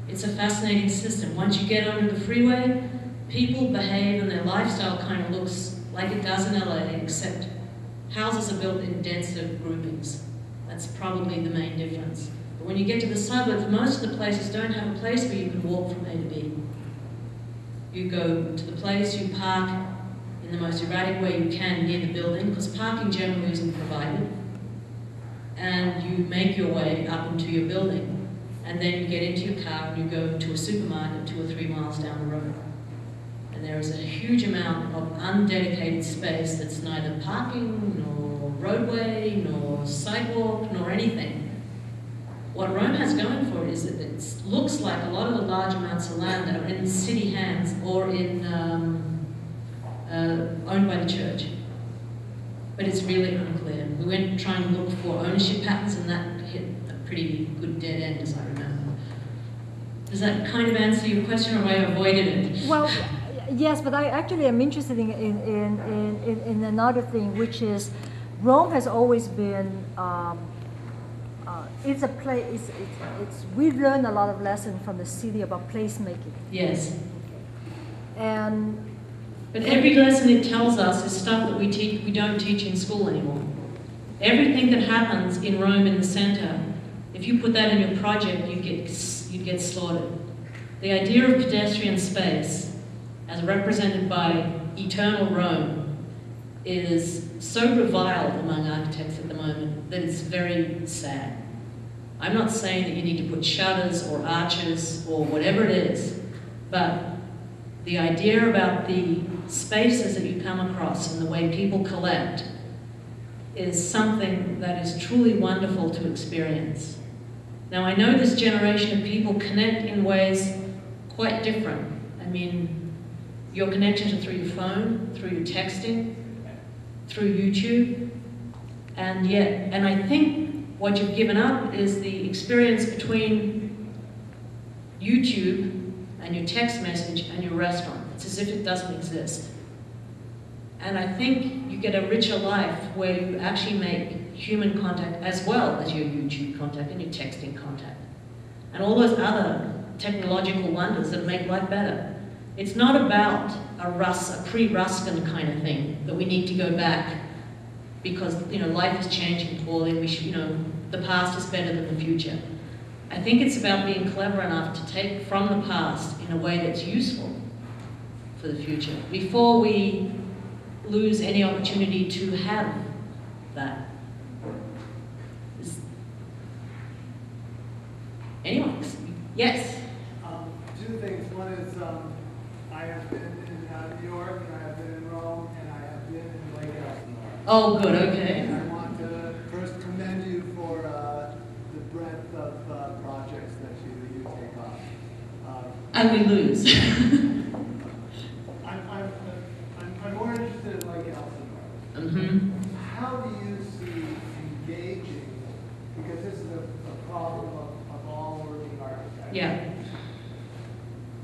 It's a fascinating system. Once you get onto the freeway, people behave and their lifestyle kind of looks like it does in LA, except houses are built in denser groupings. That's probably the main difference. But when you get to the suburbs, most of the places don't have a place where you can walk from A to B. You go to the place, you park in the most erratic way you can near the building, because parking generally isn't provided. And you make your way up into your building. And then you get into your car and you go to a supermarket two or three miles down the road. And there is a huge amount of undedicated space that's neither parking, nor roadway, nor sidewalk, nor anything. What Rome has going for it is that it looks like a lot of the large amounts of land that are in city hands or in um, uh, owned by the church. but it's really unclear. We went trying to look for ownership patterns, and that hit a pretty good dead end, as I remember. Does that kind of answer your question, or I avoided it? Well, yes, but I actually am interested in, in, in, in, in another thing, which is Rome has always been, um, uh, it's a place, it's, it's, it's, we learn a lot of lessons from the city about placemaking. Yes. And But every lesson it tells us is stuff that we teach, we don't teach in school anymore. Everything that happens in Rome in the center, if you put that in your project, you get you get slaughtered. The idea of pedestrian space, as represented by eternal Rome, is so reviled among architects at the moment that it's very sad. I'm not saying that you need to put shutters or arches or whatever it is, but the idea about the spaces that you come across and the way people collect is something that is truly wonderful to experience. Now, I know this generation of people connect in ways quite different. I mean, your connections are through your phone, through your texting, through YouTube, and yet, and I think what you've given up is the experience between YouTube and your text message and your restaurant. It's as if it doesn't exist. And I think you get a richer life where you actually make human contact as well as your YouTube contact and your texting contact. And all those other technological wonders that make life better. It's not about a Rus, a pre-Ruskin kind of thing that we need to go back because you know life is changing poorly. We should, you know, the past is better than the future. I think it's about being clever enough to take from the past in a way that's useful for the future before we lose any opportunity to have that. Anyone? Yes? Um, Two things. One is, um, I have been in uh, New York, and I have been in Rome, and I have been in Lake Elsinore. Oh, good, And okay. I want to first commend you for uh, the breadth of uh, projects that you, you take on. Um, And we lose. I'm, I'm, I'm, I'm more interested in Lake Elsinore. hmm How do you see engaging, because this is a, a problem of, of all working architects. Yeah.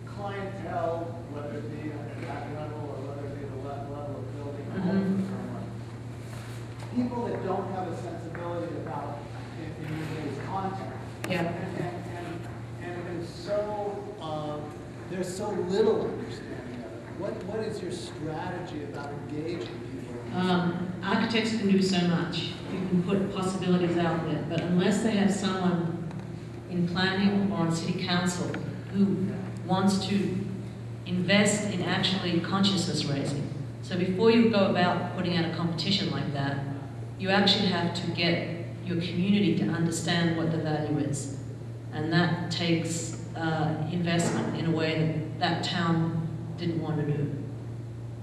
clientele, whether it be at that level or whether it be the le- level of building, or Mhm. homes or someone. People that don't have a sensibility about, in, in your case, content. Yeah. And, and, and, and there's so, um, there's so little understanding of it. What, what is your strategy about engaging people? Um, architects can do so much. You can put possibilities out there, but unless they have someone in planning or on city council who wants to invest in actually consciousness raising. So before you go about putting out a competition like that, you actually have to get your community to understand what the value is. And that takes uh, investment in a way that that town didn't want to do.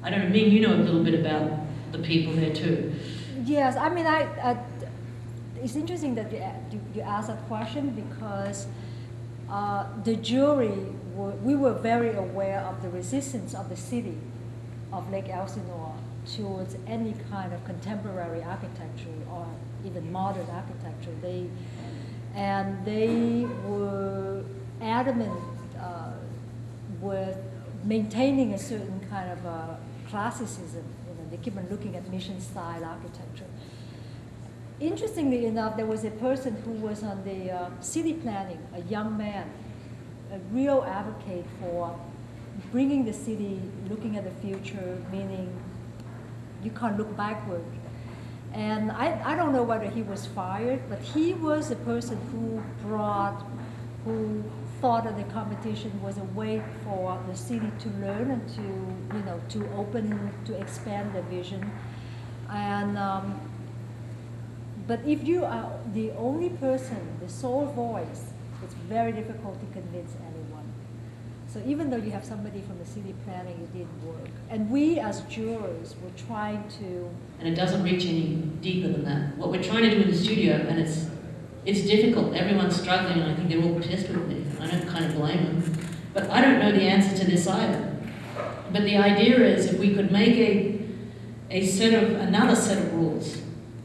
I don't mean you know a little bit about the people there too. Yes, I mean, I, I it's interesting that you, you asked that question because uh, the jury, were, we were very aware of the resistance of the city of Lake Elsinore towards any kind of contemporary architecture or even modern architecture. They, and they were adamant uh, with maintaining a certain kind of uh, classicism. You know, they keep on looking at mission style architecture. Interestingly enough, there was a person who was on the uh, city planning, a young man, a real advocate for bringing the city looking at the future, meaning you can't look backward. And I, I don't know whether he was fired, but he was a person who brought, who thought that the competition was a way for the city to learn and to, you know, to open, to expand their vision. And, um, but if you are the only person, the sole voice, it's very difficult to convince. So even though you have somebody from the city planning, it didn't work. And we as jurors were trying to And it doesn't reach any deeper than that. What we're trying to do in the studio, and it's it's difficult. Everyone's struggling, and I think they're all pissed with me. I don't kind of blame them. But I don't know the answer to this either. But the idea is if we could make a a set of, another set of rules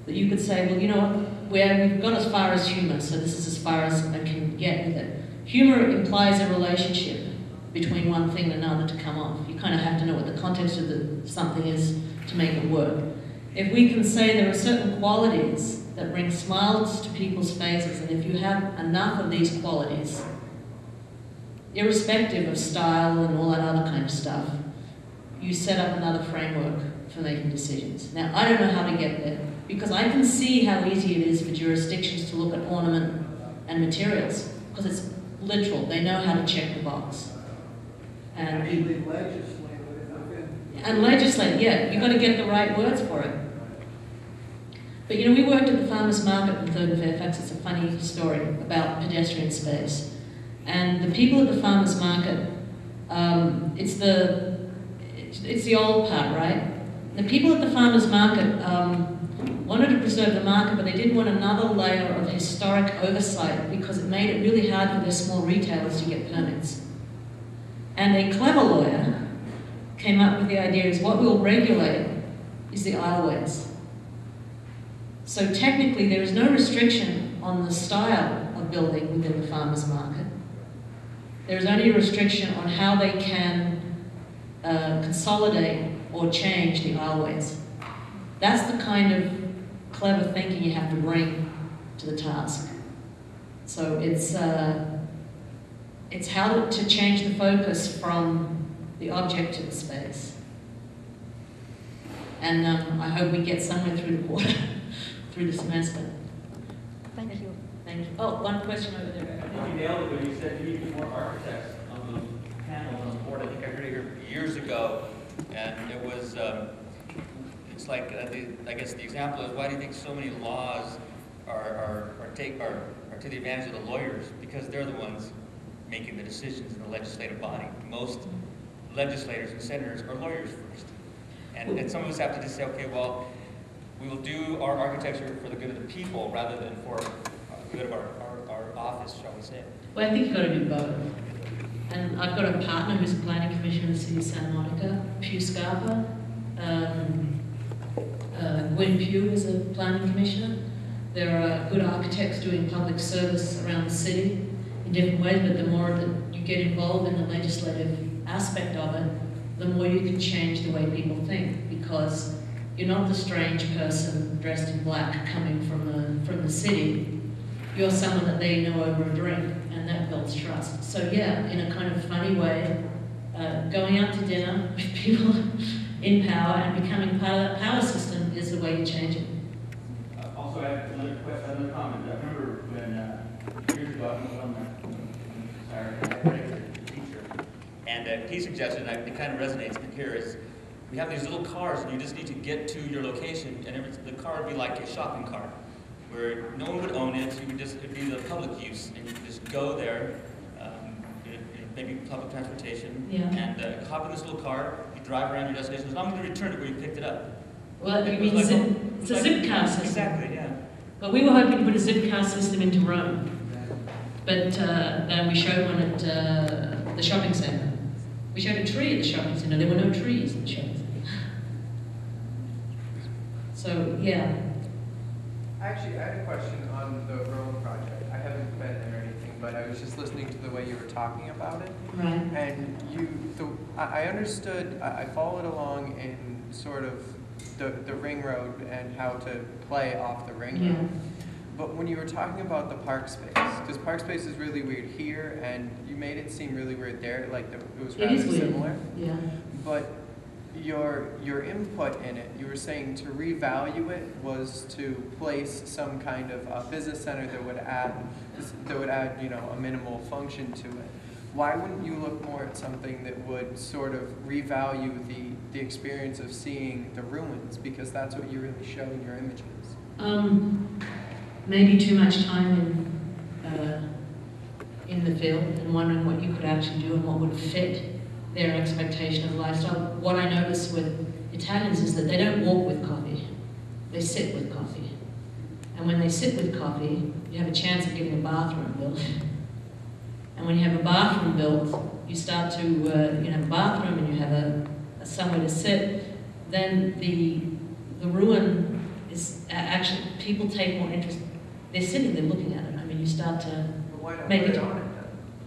that you could say, well, you know what, we've got as far as humour, so this is as far as I can get with it. Humour implies a relationship between one thing and another to come off. You kind of have to know what the context of the, something is to make it work. If we can say there are certain qualities that bring smiles to people's faces, and if you have enough of these qualities, irrespective of style and all that other kind of stuff, you set up another framework for making decisions. Now, I don't know how to get there, because I can see how easy it is for jurisdictions to look at ornament and materials, because it's literal. They know how to check the box. And legislate and legislate, yeah, you've got to get the right words for it. But you know, we worked at the farmers market in Third and Fairfax. It's a funny story about pedestrian space. And the people at the farmers market, um, it's the it's, it's the old part, right? The people at the farmers market um, wanted to preserve the market, but they didn't want another layer of historic oversight because it made it really hard for their small retailers to get permits. And a clever lawyer came up with the idea is what we'll regulate is the aisleways. So technically there is no restriction on the style of building within the farmer's market. There is only a restriction on how they can uh, consolidate or change the aisleways. That's the kind of clever thinking you have to bring to the task. So it's, uh, it's how to, to change the focus from the object to the space. And um, I hope we get somewhere through the quarter, through the semester. Thank you. Thank you. Oh, one question over there. I think you nailed it when you said you need more architects on those panels on the board. I think I heard it here years ago, and it was, um, it's like, uh, the, I guess the example is, why do you think so many laws are, are, are take, are, are to the advantage of the lawyers? Because they're the ones making the decisions in the legislative body. Most legislators and senators are lawyers first. And, and some of us have to just say, okay, well, we will do our architecture for the good of the people rather than for uh, the good of our, our, our office, shall we say. Well, I think you've got to do both. And I've got a partner who's a planning commissioner in the city of Santa Monica, Pugh Scarpa. Um, uh, Gwynne Pugh is a planning commissioner. There are good architects doing public service around the city in different ways, but the more that you get involved in the legislative aspect of it, the more you can change the way people think because you're not the strange person dressed in black coming from the, from the city. You're someone that they know over a drink, and that builds trust. So yeah, in a kind of funny way, uh, going out to dinner with people in power and becoming part of that power system is the way you change it. Uh, Also, I have another question, another comment. I remember when, uh, years ago, I was on I a. And uh, he suggested, and it kind of resonates here, is we have these little cars, and you just need to get to your location, and the car would be like a shopping cart, where no one would own it, you would just, it'd be the public use, and you could just go there, um, maybe public transportation, Yeah. and uh, hop in this little car, you drive around your destination, as long as you return it where you picked it up. Well, you It mean like zip, it's a like- zip car system. Exactly, yeah. But we were hoping to put a zip car system into Rome. But uh, then we showed one at uh, the shopping centre. We showed a tree at the shopping centre. There were no trees in the shopping centre. So, yeah. Actually, I had a question on the road project. I haven't been there or anything, but I was just listening to the way you were talking about it. Right. And you, the, I understood, I I followed along in sort of the, the ring road and how to play off the ring Yeah. road. But when you were talking about the park space, because park space is really weird here, and you made it seem really weird there, like the, it was rather similar. Yeah. But your, your input in it, you were saying to revalue it was to place some kind of a business center that would add, that would add, you know, a minimal function to it. Why wouldn't you look more at something that would sort of revalue the, the experience of seeing the ruins? Because that's what you really show in your images. Um, maybe too much time in, uh, in the field and wondering what you could actually do and what would fit their expectation of lifestyle. What I notice with Italians is that they don't walk with coffee, they sit with coffee. And when they sit with coffee, you have a chance of getting a bathroom built. And when you have a bathroom built, you start to, uh, you have a bathroom and you have a, a somewhere to sit, then the the ruin is, actually, people take more interest, they're sitting there looking at it. I mean, you start to Make it- it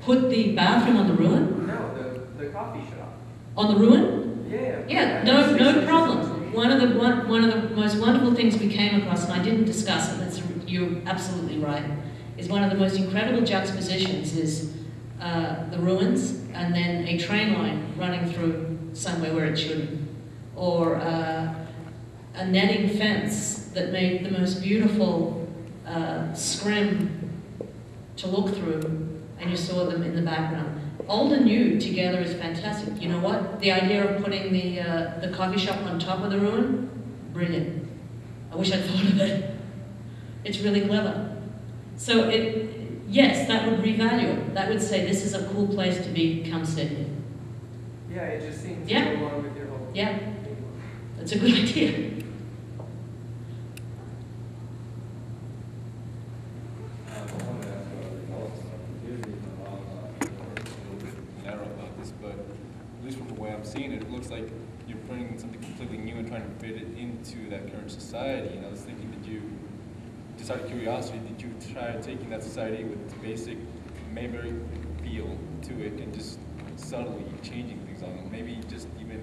put the bathroom on the ruin. No, the, the coffee shop. on the ruin, Yeah. Yeah, no, no problem. One of the, one, one of the most wonderful things we came across, and I didn't discuss it, that's, you're absolutely right, is one of the most incredible juxtapositions is uh, the ruins and then a train line running through somewhere where it shouldn't. Or uh, a netting fence that made the most beautiful uh, scrim to look through, and you saw them in the background. Old and new together is fantastic. You know what? The idea of putting the, uh, the coffee shop on top of the ruin, brilliant. I wish I'd thought of it. It's really clever. So it, yes, that would revalue it. That would say this is a cool place to be, come sit here. Yeah, it just seems Yeah. to go along with your whole. Yeah, that's a good idea. narrow about this, but at least from the way I'm seeing it, it looks like you're bringing something completely new and trying to fit it into that current society. And I was thinking, did you, just out of curiosity, did you try taking that society with its basic Mayberry feel to it and just subtly changing things on it? Maybe just even.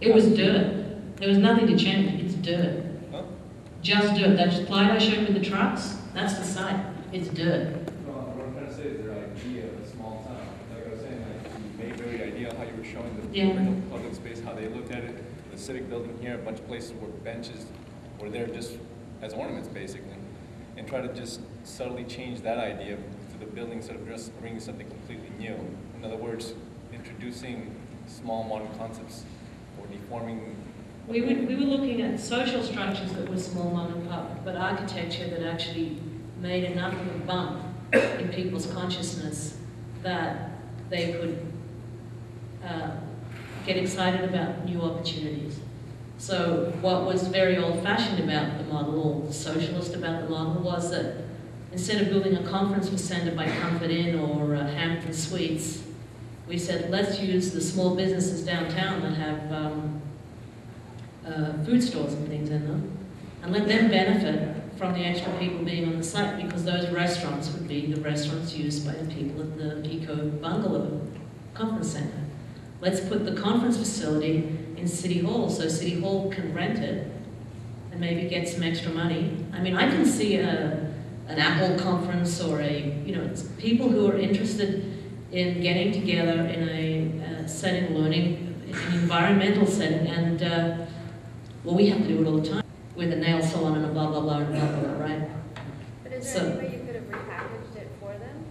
It was dirt. There was nothing to change. It's dirt. Huh? Just dirt. That slide I showed with the trucks, that's the site. It's dirt. No, what I'm trying to say is their idea of a small town. Like I was saying, like the Mayberry idea, how you were showing the, Yeah. public space, how they looked at it, the civic building here, a bunch of places where benches were there just as ornaments, basically. And try to just subtly change that idea to the building instead of just bringing something completely new. In other words, introducing small modern concepts or deforming. We were, we were looking at social structures that were small mom and pop, but architecture that actually made enough of a bump in people's consciousness that they could uh, get excited about new opportunities. So what was very old-fashioned about the model, or socialist about the model, was that instead of building a conference center by Comfort Inn or uh, Hampton Suites, we said, let's use the small businesses downtown that have um, uh, food stores and things in them, and let them benefit from the extra people being on the site, because those restaurants would be the restaurants used by the people at the Pico Bungalow Conference Center. Let's put the conference facility in City Hall, so City Hall can rent it and maybe get some extra money. I mean, I can see a, an Apple conference or a, you know, it's people who are interested in getting together in a uh, setting, learning, an environmental setting, and, uh, well, we have to do it all the time with a nail salon and a blah, blah, blah, and blah, blah, blah, right? So- there any way you could have repackaged it for them?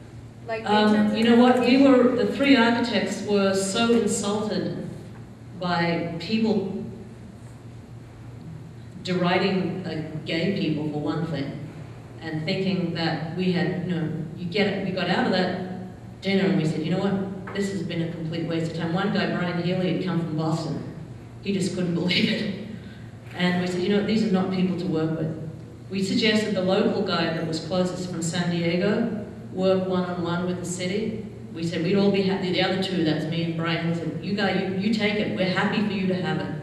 Like Um, you know what, we were, the three architects were so insulted by people deriding uh, gay people for one thing, and thinking that we had, you know, you get it, we got out of that dinner and we said, you know what, this has been a complete waste of time. One guy, Brian Healy, had come from Boston. He just couldn't believe it. And we said, you know, these are not people to work with. We suggested the local guy that was closest from San Diego work one-on-one with the city. We said we'd all be happy, the other two, that's me and Brian, said, you guys, you, you take it, we're happy for you to have it.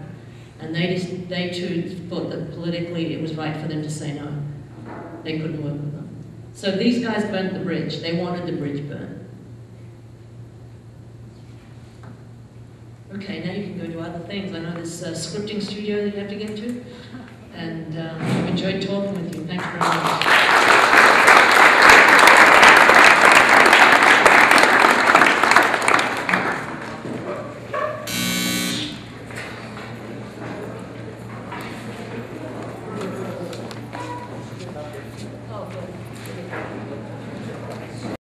And they just, they too thought that politically it was right for them to say no. They couldn't work with them. So these guys burnt the bridge, they wanted the bridge burnt. Okay, now you can go to other things. I know this uh, scripting studio that you have to get to. And uh, I've enjoyed talking with you. Thanks very much.